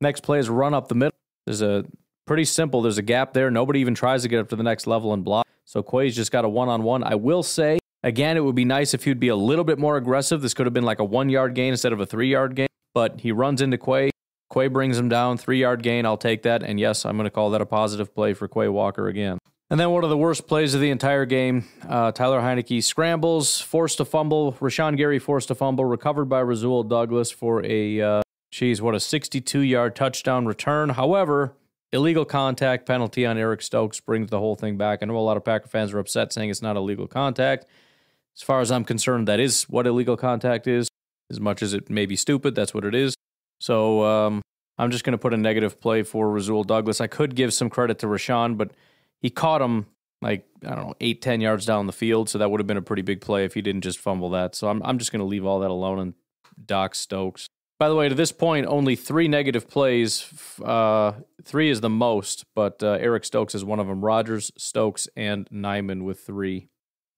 Next play is run up the middle. There's a pretty simple. There's a gap there. Nobody even tries to get up to the next level and block. So Quay's just got a one on one. I will say, again, it would be nice if he'd be a little bit more aggressive. This could have been like a one yard gain instead of a three yard gain, but he runs into Quay. Quay brings him down, three yard gain. I'll take that. And yes, I'm going to call that a positive play for Quay Walker again. And then one of the worst plays of the entire game uh, Tyler Heinicke scrambles, forced a fumble. Rashan Gary forced a fumble, recovered by Rasul Douglas for a, uh, geez, what a 62 yard touchdown return. However, illegal contact penalty on Eric Stokes brings the whole thing back. I know a lot of Packer fans are upset saying it's not illegal contact. As far as I'm concerned, that is what illegal contact is. As much as it may be stupid, that's what it is. So um, I'm just going to put a negative play for Rasul Douglas. I could give some credit to Rashan, but he caught him like, I don't know, eight ten yards down the field. So that would have been a pretty big play if he didn't just fumble that. So I'm, I'm just going to leave all that alone and dock Stokes. By the way, to this point, only three negative plays. Uh, three is the most, but uh, Eric Stokes is one of them. Rodgers, Stokes, and Nijman with three.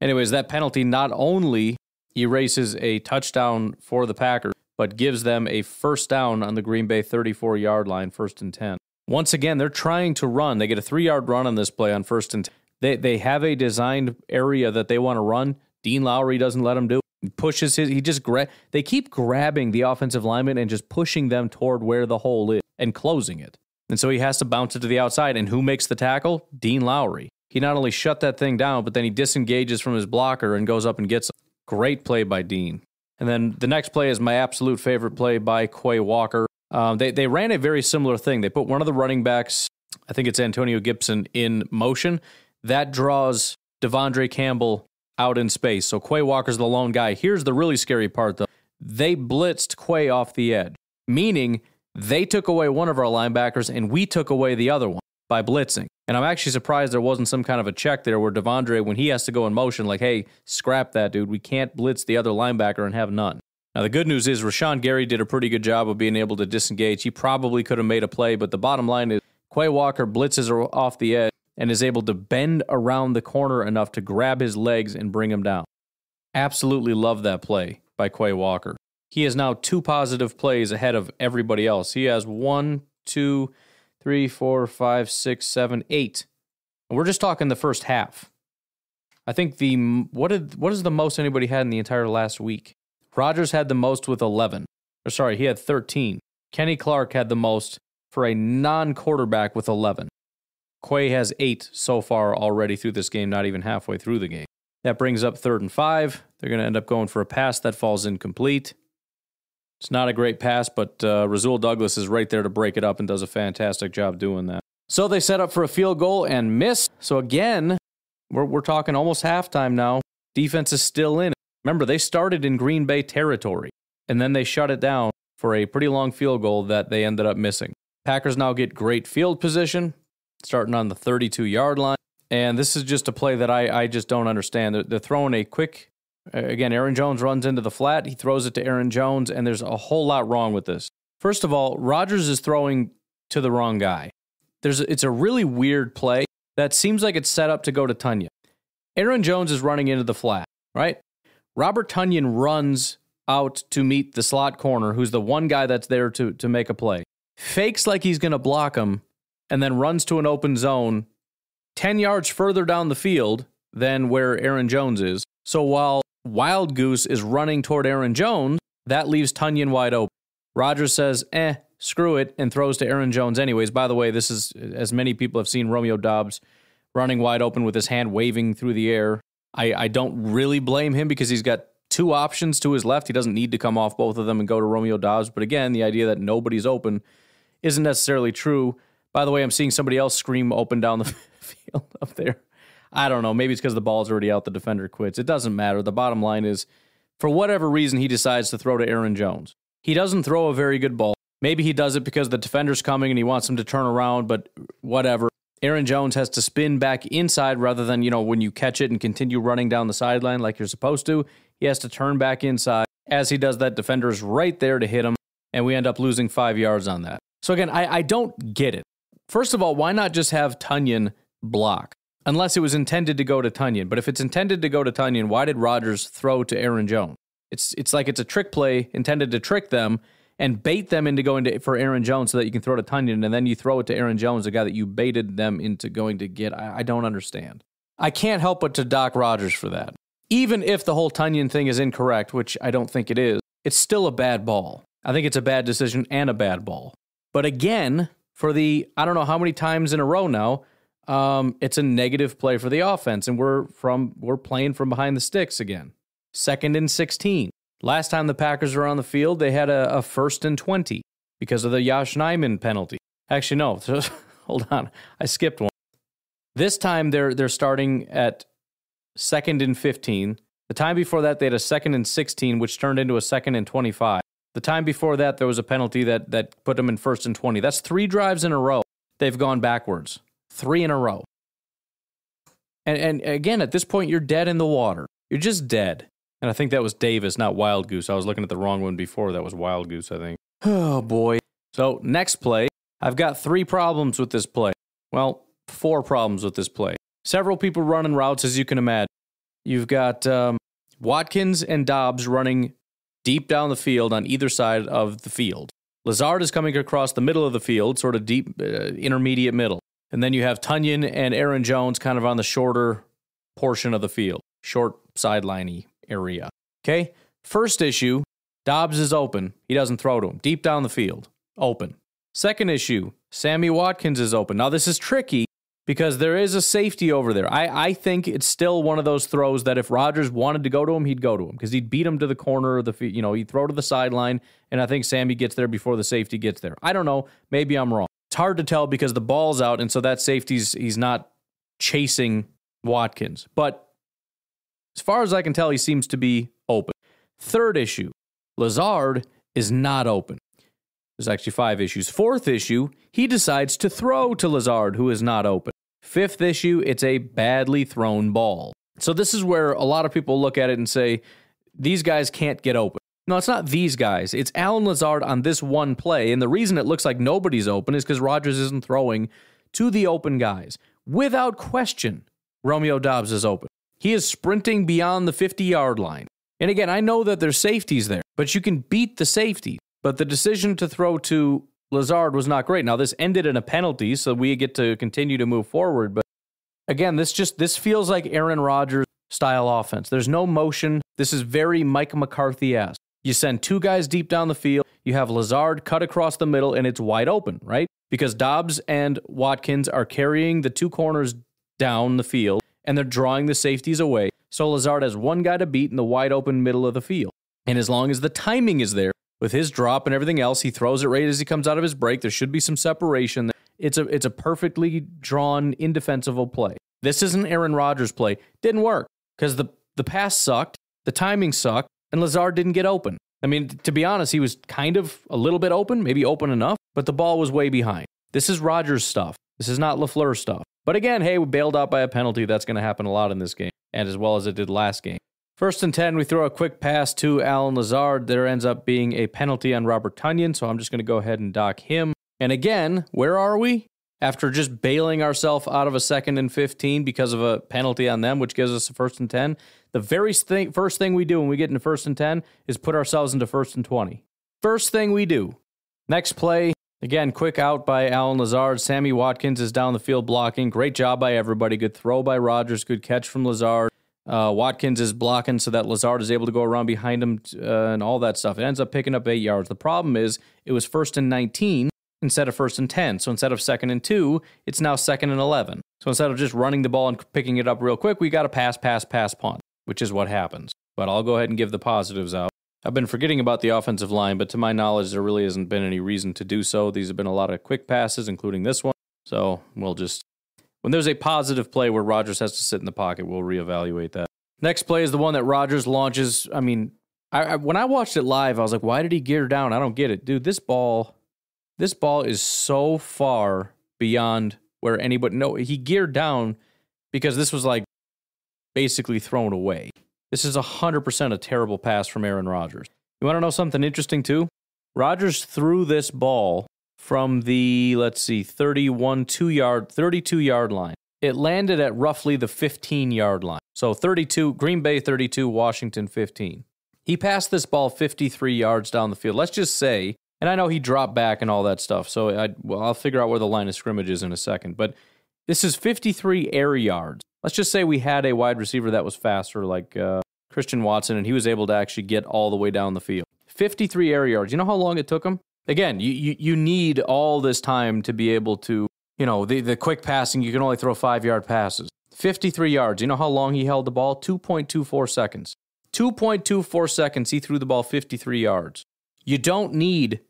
Anyways, that penalty not only erases a touchdown for the Packers, but gives them a first down on the Green Bay 34 yard line, first and 10. Once again, they're trying to run. They get a three yard run on this play on first and 10. They, they have a designed area that they want to run. Dean Lowry doesn't let them do it pushes his he just gra- they keep grabbing the offensive lineman and just pushing them toward where the hole is and closing it. And so he has to bounce it to the outside and who makes the tackle? Dean Lowry. He not only shut that thing down, but then he disengages from his blocker and goes up and gets a great play by Dean. And then the next play is my absolute favorite play by Quay Walker. Um, they they ran a very similar thing. They put one of the running backs, I think it's Antonio Gibson, in motion. That draws De'Vondre Campbell out in space. So Quay Walker's the lone guy. Here's the really scary part, though. They blitzed Quay off the edge, meaning they took away one of our linebackers and we took away the other one by blitzing. And I'm actually surprised there wasn't some kind of a check there where De'Vondre, when he has to go in motion, like, hey, scrap that, dude. We can't blitz the other linebacker and have none. Now, the good news is Rashan Gary did a pretty good job of being able to disengage. He probably could have made a play, but the bottom line is Quay Walker blitzes off the edge and is able to bend around the corner enough to grab his legs and bring him down. Absolutely love that play by Quay Walker. He is now two positive plays ahead of everybody else. He has one, two, three, four, five, six, seven, eight. And we're just talking the first half. I think the what did what is the most anybody had in the entire last week? Rodgers had the most with 11. Or sorry, he had 13. Kenny Clark had the most for a non-quarterback with 11. Quay has 8 so far already through this game, not even halfway through the game. That brings up third and 5. They're going to end up going for a pass that falls incomplete. It's not a great pass, but uh, Rasul Douglas is right there to break it up and does a fantastic job doing that. So they set up for a field goal and miss. So again, we're, we're talking almost halftime now. Defense is still in. Remember, they started in Green Bay territory and then they shut it down for a pretty long field goal that they ended up missing. Packers now get great field position, starting on the 32 yard line. And this is just a play that I, I just don't understand. They're, they're throwing a quick, uh, again, Aaron Jones runs into the flat. He throws it to Aaron Jones, and there's a whole lot wrong with this. First of all, Rodgers is throwing to the wrong guy. There's a, it's a really weird play that seems like it's set up to go to Tonyan. Aaron Jones is running into the flat, right? Robert Tonyan runs out to meet the slot corner, who's the one guy that's there to, to make a play. Fakes like he's going to block him, and then runs to an open zone 10 yards further down the field than where Aaron Jones is. So while Wild Goose is running toward Aaron Jones, that leaves Tonyan wide open. Rodgers says, eh, screw it, and throws to Aaron Jones anyways. By the way, this is, as many people have seen Romeo Doubs running wide open with his hand waving through the air. I, I don't really blame him because he's got two options to his left. He doesn't need to come off both of them and go to Romeo Doubs. But again, the idea that nobody's open isn't necessarily true. By the way, I'm seeing somebody else scream open down the field up there. I don't know. Maybe it's because the ball's already out, the defender quits. It doesn't matter. The bottom line is, for whatever reason, he decides to throw to Aaron Jones. He doesn't throw a very good ball. Maybe he does it because the defender's coming and he wants him to turn around, but whatever. Aaron Jones has to spin back inside rather than, you know, when you catch it and continue running down the sideline like you're supposed to. He has to turn back inside. As he does that, defender's right there to hit him, and we end up losing five yards on that. So again, I, I don't get it. First of all, why not just have Tonyan block? Unless it was intended to go to Tonyan. But if it's intended to go to Tonyan, why did Rodgers throw to Aaron Jones? It's it's like it's a trick play intended to trick them and bait them into going to for Aaron Jones so that you can throw it to Tonyan and then you throw it to Aaron Jones, the guy that you baited them into going to get. I, I don't understand. I can't help but to dock Rodgers for that. Even if the whole Tonyan thing is incorrect, which I don't think it is, it's still a bad ball. I think it's a bad decision and a bad ball. But again, for the I don't know how many times in a row now, um, it's a negative play for the offense, and we're from we're playing from behind the sticks again. Second and 16. Last time the Packers were on the field, they had a, a first and 20 because of the Yosh Nijman penalty. Actually, no, hold on. I skipped one. This time they're they're starting at second and 15. The time before that, they had a second and 16, which turned into a second and 25. The time before that, there was a penalty that, that put them in first and 20. That's three drives in a row. They've gone backwards. Three in a row. And, and again, at this point, you're dead in the water. You're just dead. And I think that was Davis, not Wild Goose. I was looking at the wrong one before. That was Wild Goose, I think. Oh, boy. So, next play. I've got three problems with this play. Well, four problems with this play. Several people running routes, as you can imagine. You've got um, Watkins and Doubs running deep down the field on either side of the field. Lazard is coming across the middle of the field, sort of deep, uh, intermediate middle. And then you have Tonyan and Aaron Jones kind of on the shorter portion of the field, short sideliney area. Okay. First issue Doubs is open. He doesn't throw to him. Deep down the field, open. Second issue Sammy Watkins is open. Now, this is tricky because there is a safety over there. I, I think it's still one of those throws that if Rodgers wanted to go to him, he'd go to him because he'd beat him to the corner of the, you know, he'd throw to the sideline, and I think Sammy gets there before the safety gets there. I don't know. Maybe I'm wrong. It's hard to tell because the ball's out, and so that safety's he's not chasing Watkins. But as far as I can tell, he seems to be open. Third issue Lazard is not open. There's actually five issues. Fourth issue, he decides to throw to Lazard, who is not open. Fifth issue, it's a badly thrown ball. So this is where a lot of people look at it and say, these guys can't get open. No, it's not these guys. It's Allen Lazard on this one play. And the reason it looks like nobody's open is because Rodgers isn't throwing to the open guys. Without question, Romeo Doubs is open. He is sprinting beyond the 50 yard line. And again, I know that there's safeties there, but you can beat the safety. But the decision to throw to Lazard was not great. Now, this ended in a penalty, so we get to continue to move forward. But again, this just this feels like Aaron Rodgers style offense. There's no motion. This is very Mike McCarthy esque. You send two guys deep down the field. You have Lazard cut across the middle, and it's wide open, right? Because Doubs and Watkins are carrying the two corners down the field, and they're drawing the safeties away. So Lazard has one guy to beat in the wide open middle of the field. And as long as the timing is there, with his drop and everything else, he throws it right as he comes out of his break. There should be some separation. It's a it's a perfectly drawn, indefensible play. This isn't Aaron Rodgers' play. Didn't work because the the pass sucked, the timing sucked, and Lazard didn't get open. I mean, to be honest, he was kind of a little bit open, maybe open enough, but the ball was way behind. This is Rodgers stuff. This is not LaFleur stuff. But again, hey, we bailed out by a penalty. That's going to happen a lot in this game, and as well as it did last game. First and 10, we throw a quick pass to Allen Lazard. There ends up being a penalty on Robert Tonyan, so I'm just going to go ahead and dock him. And again, where are we? After just bailing ourselves out of a second and 15 because of a penalty on them, which gives us a first and 10, the very thing, first thing we do when we get into first and 10 is put ourselves into first and 20. First thing we do. Next play, again, quick out by Allen Lazard. Sammy Watkins is down the field blocking. Great job by everybody. Good throw by Rodgers. Good catch from Lazard. Uh, Watkins is blocking so that Lazard is able to go around behind him uh, and all that stuff. It ends up picking up eight yards. The problem is it was first and 19 instead of first and 10. So instead of second and two, it's now second and 11. So instead of just running the ball and picking it up real quick, we got to pass, pass, pass, punt, which is what happens. But I'll go ahead and give the positives out. I've been forgetting about the offensive line, but to my knowledge, there really hasn't been any reason to do so. These have been a lot of quick passes, including this one. So we'll just when there's a positive play where Rodgers has to sit in the pocket, we'll reevaluate that. Next play is the one that Rodgers launches. I mean, I, I, when I watched it live, I was like, why did he gear down? I don't get it. Dude, this ball, this ball is so far beyond where anybody, no, he geared down because this was like basically thrown away. This is 100% a terrible pass from Aaron Rodgers. You want to know something interesting too? Rodgers threw this ball from the, let's see, 31 two yard, 32 yard line. It landed at roughly the 15 yard line. So 32, Green Bay 32, Washington 15. He passed this ball 53 yards down the field. Let's just say, and I know he dropped back and all that stuff. So I, well, I'll figure out where the line of scrimmage is in a second. But this is 53 air yards. Let's just say we had a wide receiver that was faster, like uh, Christian Watson, and he was able to actually get all the way down the field. 53 air yards. You know how long it took him? again, you, you, you need all this time to be able to, you know, the, the quick passing, you can only throw five yard passes. 53 yards. You know how long he held the ball? 2.24 seconds. 2.24 seconds, he threw the ball 53 yards. You don't need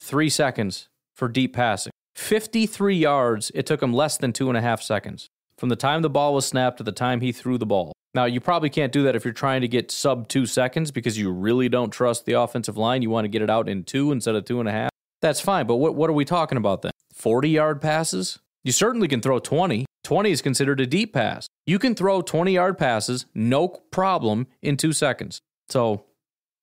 three seconds for deep passing. 53 yards, it took him less than two and a half seconds from the time the ball was snapped to the time he threw the ball. Now, you probably can't do that if you're trying to get sub two seconds because you really don't trust the offensive line. You want to get it out in two instead of two and a half. That's fine. But what, what are we talking about then? 40 yard passes? You certainly can throw 20. 20 is considered a deep pass. You can throw 20 yard passes, no problem, in two seconds. So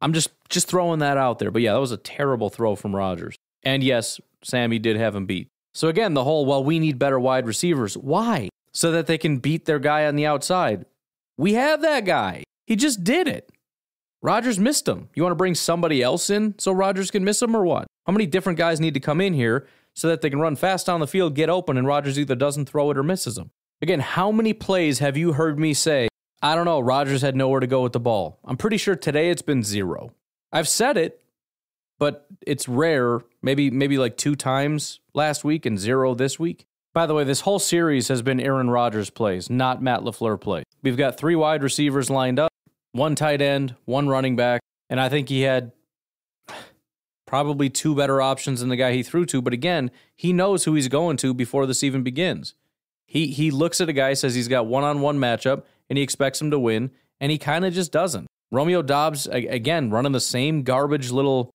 I'm just just throwing that out there. But yeah, that was a terrible throw from Rodgers. And yes, Sammy did have him beat. So again, the whole, well, we need better wide receivers. Why? So that they can beat their guy on the outside. We have that guy. He just did it. Rodgers missed him. You want to bring somebody else in so Rodgers can miss him or what? How many different guys need to come in here so that they can run fast down the field, get open, and Rodgers either doesn't throw it or misses them? Again, how many plays have you heard me say, I don't know, Rodgers had nowhere to go with the ball? I'm pretty sure today it's been zero. I've said it, but it's rare. Maybe maybe like two times last week and zero this week. By the way, this whole series has been Aaron Rodgers plays, not Matt LaFleur plays. We've got three wide receivers lined up, one tight end, one running back, and I think he had probably two better options than the guy he threw to. But again, he knows who he's going to before this even begins. He he looks at a guy, says he's got one on one matchup, and he expects him to win, and he kind of just doesn't. Romeo Doubs again running the same garbage little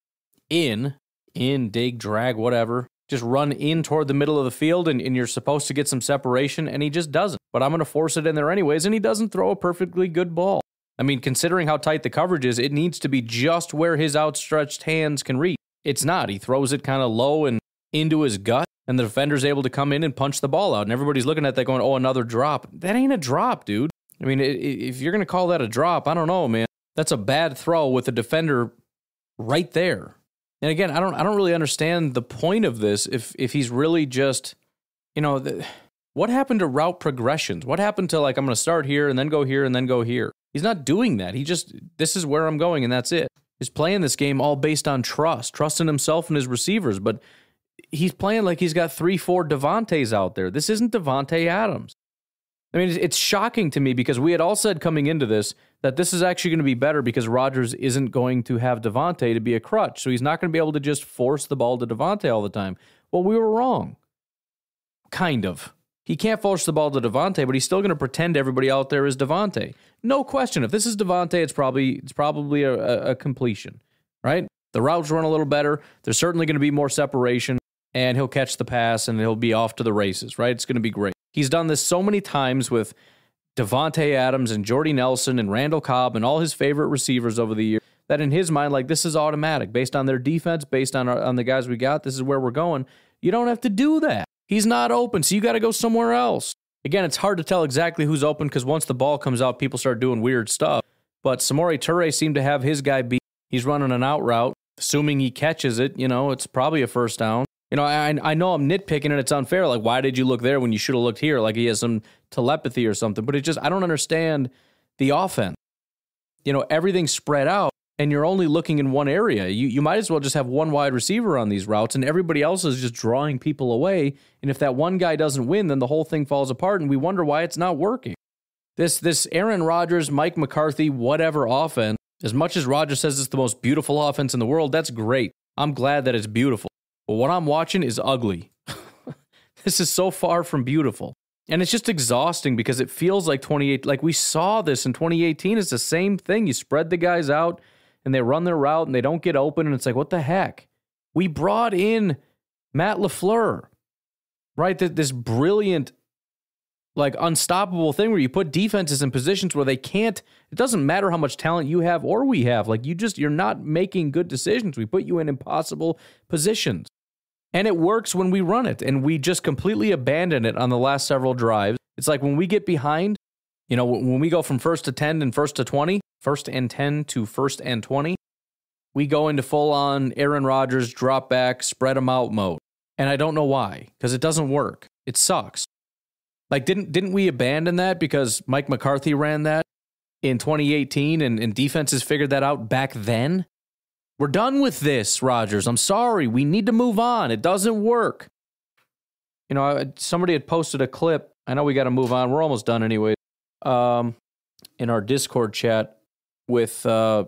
in, in, dig, drag, whatever just run in toward the middle of the field and, and you're supposed to get some separation, and he just doesn't. But I'm going to force it in there anyways, and he doesn't throw a perfectly good ball. I mean, considering how tight the coverage is, it needs to be just where his outstretched hands can reach. It's not. He throws it kind of low and into his gut. and the defender's able to come in and punch the ball out. And everybody's looking at that going, oh, another drop. That ain't a drop, dude. I mean, if you're going to call that a drop, I don't know, man. That's a bad throw with the defender right there. And again, I don't I don't really understand the point of this if if he's really just, you know, the, what happened to route progressions? What happened to like I'm going to start here and then go here and then go here? He's not doing that. He just this is where I'm going and that's it. He's playing this game all based on trust, trust in himself and his receivers, but he's playing like he's got three, four Davantes out there. This isn't Davante Adams. I mean, it's shocking to me because we had all said coming into this that this is actually going to be better because Rodgers isn't going to have Davante to be a crutch. So he's not going to be able to just force the ball to Davante all the time. Well, we were wrong. Kind of. He can't force the ball to Davante, but he's still going to pretend everybody out there is Davante. No question. If this is Davante, it's probably it's probably a, a completion, right? The routes run a little better. There's certainly going to be more separation, and he'll catch the pass and he'll be off to the races, right? It's going to be great. He's done this so many times with Davante Adams and Jordy Nelson and Randall Cobb and all his favorite receivers over the years that in his mind, like this is automatic based on their defense, based on our, on the guys we got. This is where we're going. You don't have to do that. He's not open, so you got to go somewhere else. Again, it's hard to tell exactly who's open because once the ball comes out, people start doing weird stuff. But Samori Toure seemed to have his guy beat. He's running an out route, assuming he catches it. You know, it's probably a first down. You know, I I know I'm nitpicking and it's unfair. Like, why did you look there when you should have looked here? Like he has some telepathy or something. But it just I don't understand the offense. You know, everything's spread out and you're only looking in one area. You you might as well just have one wide receiver on these routes and everybody else is just drawing people away. And if that one guy doesn't win, then the whole thing falls apart and we wonder why it's not working. This this Aaron Rodgers, Mike McCarthy, whatever offense, as much as Rodgers says it's the most beautiful offense in the world, that's great. I'm glad that it's beautiful. But what I'm watching is ugly. this is so far from beautiful. And it's just exhausting because it feels like 28 like we saw this in 2018 it's the same thing. You spread the guys out and they run their route and they don't get open and it's like what the heck? We brought in Matt LaFleur. Right? This brilliant like unstoppable thing where you put defenses in positions where they can't it doesn't matter how much talent you have or we have like you just you're not making good decisions we put you in impossible positions and it works when we run it. And we just completely abandon it on the last several drives. It's like when we get behind, you know, when we go from first to 10 and first to 20, first and 10 to first and 20, we go into full on Aaron Rodgers drop back, spread them out mode. And I don't know why, because it doesn't work. It sucks. Like, didn't didn't we abandon that because Mike McCarthy ran that in 2018 and, and defenses figured that out back then? We're done with this, Rodgers. I'm sorry. We need to move on. It doesn't work. You know, somebody had posted a clip. I know we got to move on. We're almost done anyway. Um, in our Discord chat with uh,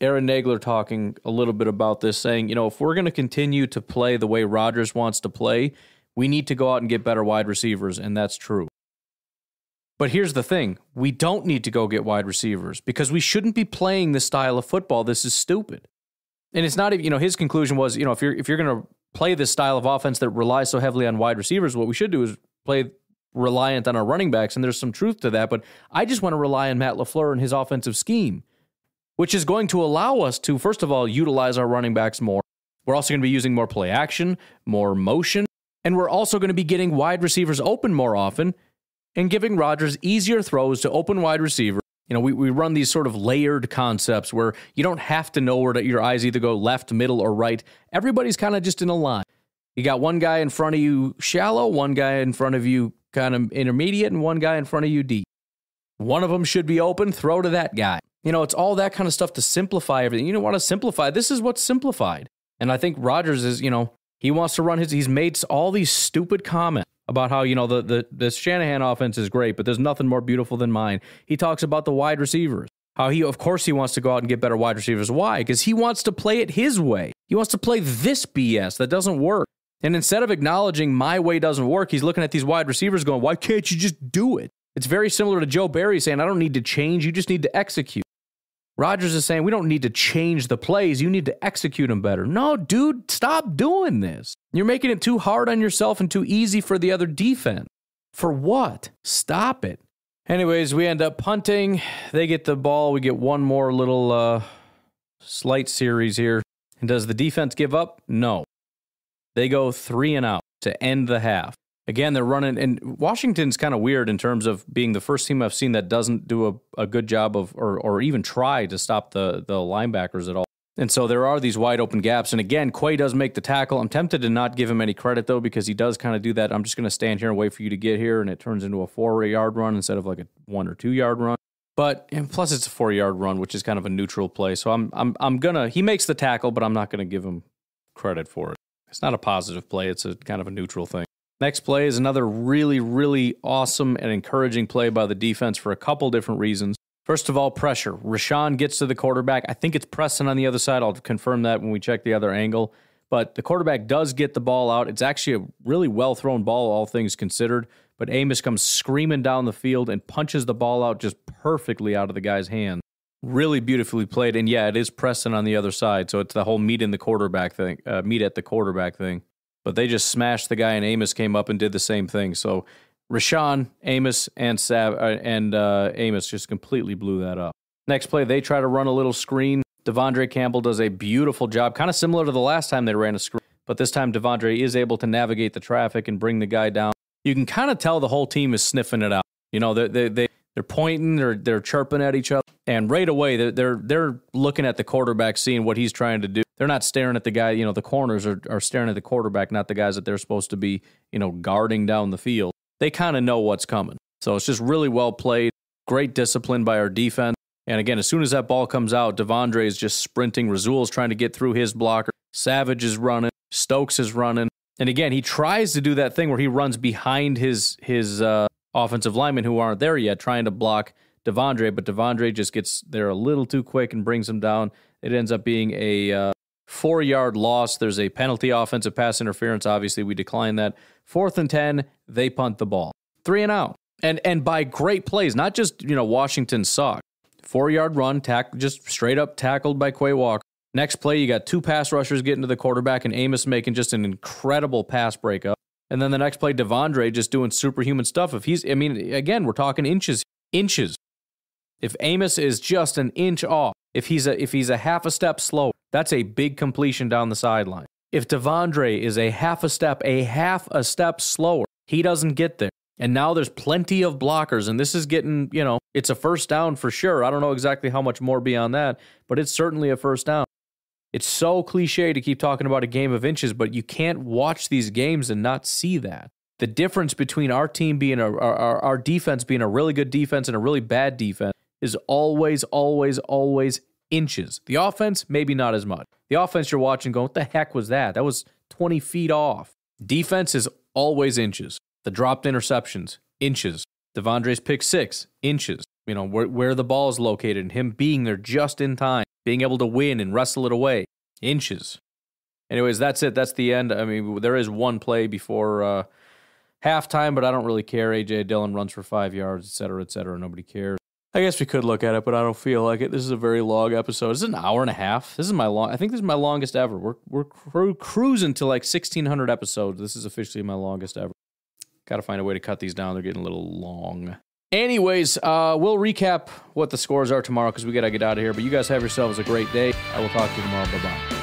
Aaron Nagler talking a little bit about this, saying, you know, if we're going to continue to play the way Rodgers wants to play, we need to go out and get better wide receivers, and that's true. But here's the thing we don't need to go get wide receivers because we shouldn't be playing this style of football. This is stupid and it's not even you know his conclusion was you know if you're if you're going to play this style of offense that relies so heavily on wide receivers, what we should do is play reliant on our running backs, and there's some truth to that. But I just want to rely on Matt LaFleur and his offensive scheme, which is going to allow us to first of all utilize our running backs more. We're also going to be using more play action, more motion, and we're also going to be getting wide receivers open more often and giving Rodgers easier throws to open wide receivers you know, we, we run these sort of layered concepts where you don't have to know where to, your eyes either go left, middle, or right. Everybody's kind of just in a line. You got one guy in front of you shallow, one guy in front of you kind of intermediate, and one guy in front of you deep. One of them should be open, throw to that guy. You know, it's all that kind of stuff to simplify everything. You don't want to simplify. This is what's simplified. And I think Rodgers is, you know, he wants to run his, he's made all these stupid comments about how you know the the the Shanahan offense is great, but there's nothing more beautiful than mine. He talks about the wide receivers. How he, of course, he wants to go out and get better wide receivers. Why? Because he wants to play it his way. He wants to play this BS that doesn't work. And instead of acknowledging my way doesn't work, he's looking at these wide receivers going, why can't you just do it? It's very similar to Joe Barry saying, I don't need to change. You just need to execute. Rodgers is saying, we don't need to change the plays. You need to execute them better. No, dude, stop doing this. You're making it too hard on yourself and too easy for the other defense. For what? Stop it. Anyways, we end up punting. They get the ball. We get one more little uh, slight series here. And does the defense give up? No. They go three and out. To end the half. Again, they're running, and Washington's kind of weird in terms of being the first team I've seen that doesn't do a, a good job of, or, or even try to stop the, the linebackers at all. And so there are these wide open gaps. And again, Quay does make the tackle. I'm tempted to not give him any credit though, because he does kind of do that. I'm just going to stand here and wait for you to get here. And it turns into a four yard run instead of like a one or two yard run. But and plus, it's a four yard run, which is kind of a neutral play. So I'm I'm I'm gonna he makes the tackle, but I'm not gonna give him credit for it. It's not a positive play. It's a kind of a neutral thing. Next play is another really, really awesome and encouraging play by the defense for a couple different reasons. First of all, pressure. Rashan gets to the quarterback. I think it's Preston on the other side. I'll confirm that when we check the other angle. But the quarterback does get the ball out. It's actually a really well thrown ball, all things considered. But Amos comes screaming down the field and punches the ball out just perfectly out of the guy's hand. Really beautifully played. And yeah, it is Preston on the other side. So it's the whole meet in the quarterback thing, uh, meet at the quarterback thing but they just smashed the guy, and Amos came up and did the same thing. So Rashan, Amos, and Sav uh, and uh, Amos just completely blew that up. Next play, they try to run a little screen. Devondre Campbell does a beautiful job, kind of similar to the last time they ran a screen, but this time Devondre is able to navigate the traffic and bring the guy down. You can kind of tell the whole team is sniffing it out. You know, they they, they they're pointing, they're they're chirping at each other, and right away they're they're, they're looking at the quarterback, seeing what he's trying to do they're not staring at the guy, you know, the corners are, are staring at the quarterback, not the guys that they're supposed to be, you know, guarding down the field. They kind of know what's coming. So it's just really well played. Great discipline by our defense. And again, as soon as that ball comes out, Devondre is just sprinting. Rasul's trying to get through his blocker. Savage is running. Stokes is running. And again, he tries to do that thing where he runs behind his his uh, offensive linemen who aren't there yet, trying to block Devondre. But Devondre just gets there a little too quick and brings him down. It ends up being a uh, Four yard loss. There's a penalty offensive pass interference. Obviously, we decline that. Fourth and 10, they punt the ball. Three and out. And and by great plays, not just, you know, Washington suck. Four yard run, tack, just straight up tackled by Quay Walker. Next play, you got two pass rushers getting to the quarterback and Amos making just an incredible pass breakup. And then the next play, Devondre just doing superhuman stuff. If he's, I mean, again, we're talking inches, inches. If Amos is just an inch off, if he's a if he's a half a step slow, that's a big completion down the sideline. If Devondre is a half a step, a half a step slower, he doesn't get there. And now there's plenty of blockers, and this is getting, you know, it's a first down for sure. I don't know exactly how much more beyond that, but it's certainly a first down. It's so cliche to keep talking about a game of inches, but you can't watch these games and not see that. The difference between our team being a, our, our defense being a really good defense and a really bad defense is always, always, always inches. The offense, maybe not as much. The offense you're watching going, what the heck was that? That was 20 feet off. Defense is always inches. The dropped interceptions, inches. Devondre's pick six, inches. You know, where, where the ball is located and him being there just in time, being able to win and wrestle it away, inches. Anyways, that's it. That's the end. I mean, there is one play before uh, halftime, but I don't really care. AJ Dillon runs for five yards, et cetera, et cetera. Nobody cares. I guess we could look at it, but I don't feel like it. This is a very long episode. This is an hour and a half. This is my long. I think this is my longest ever. We're we're cru- cruising to like sixteen hundred episodes. This is officially my longest ever. Got to find a way to cut these down. They're getting a little long. Anyways, uh, we'll recap what the scores are tomorrow because we got to get out of here. But you guys have yourselves a great day. I will talk to you tomorrow. Bye bye.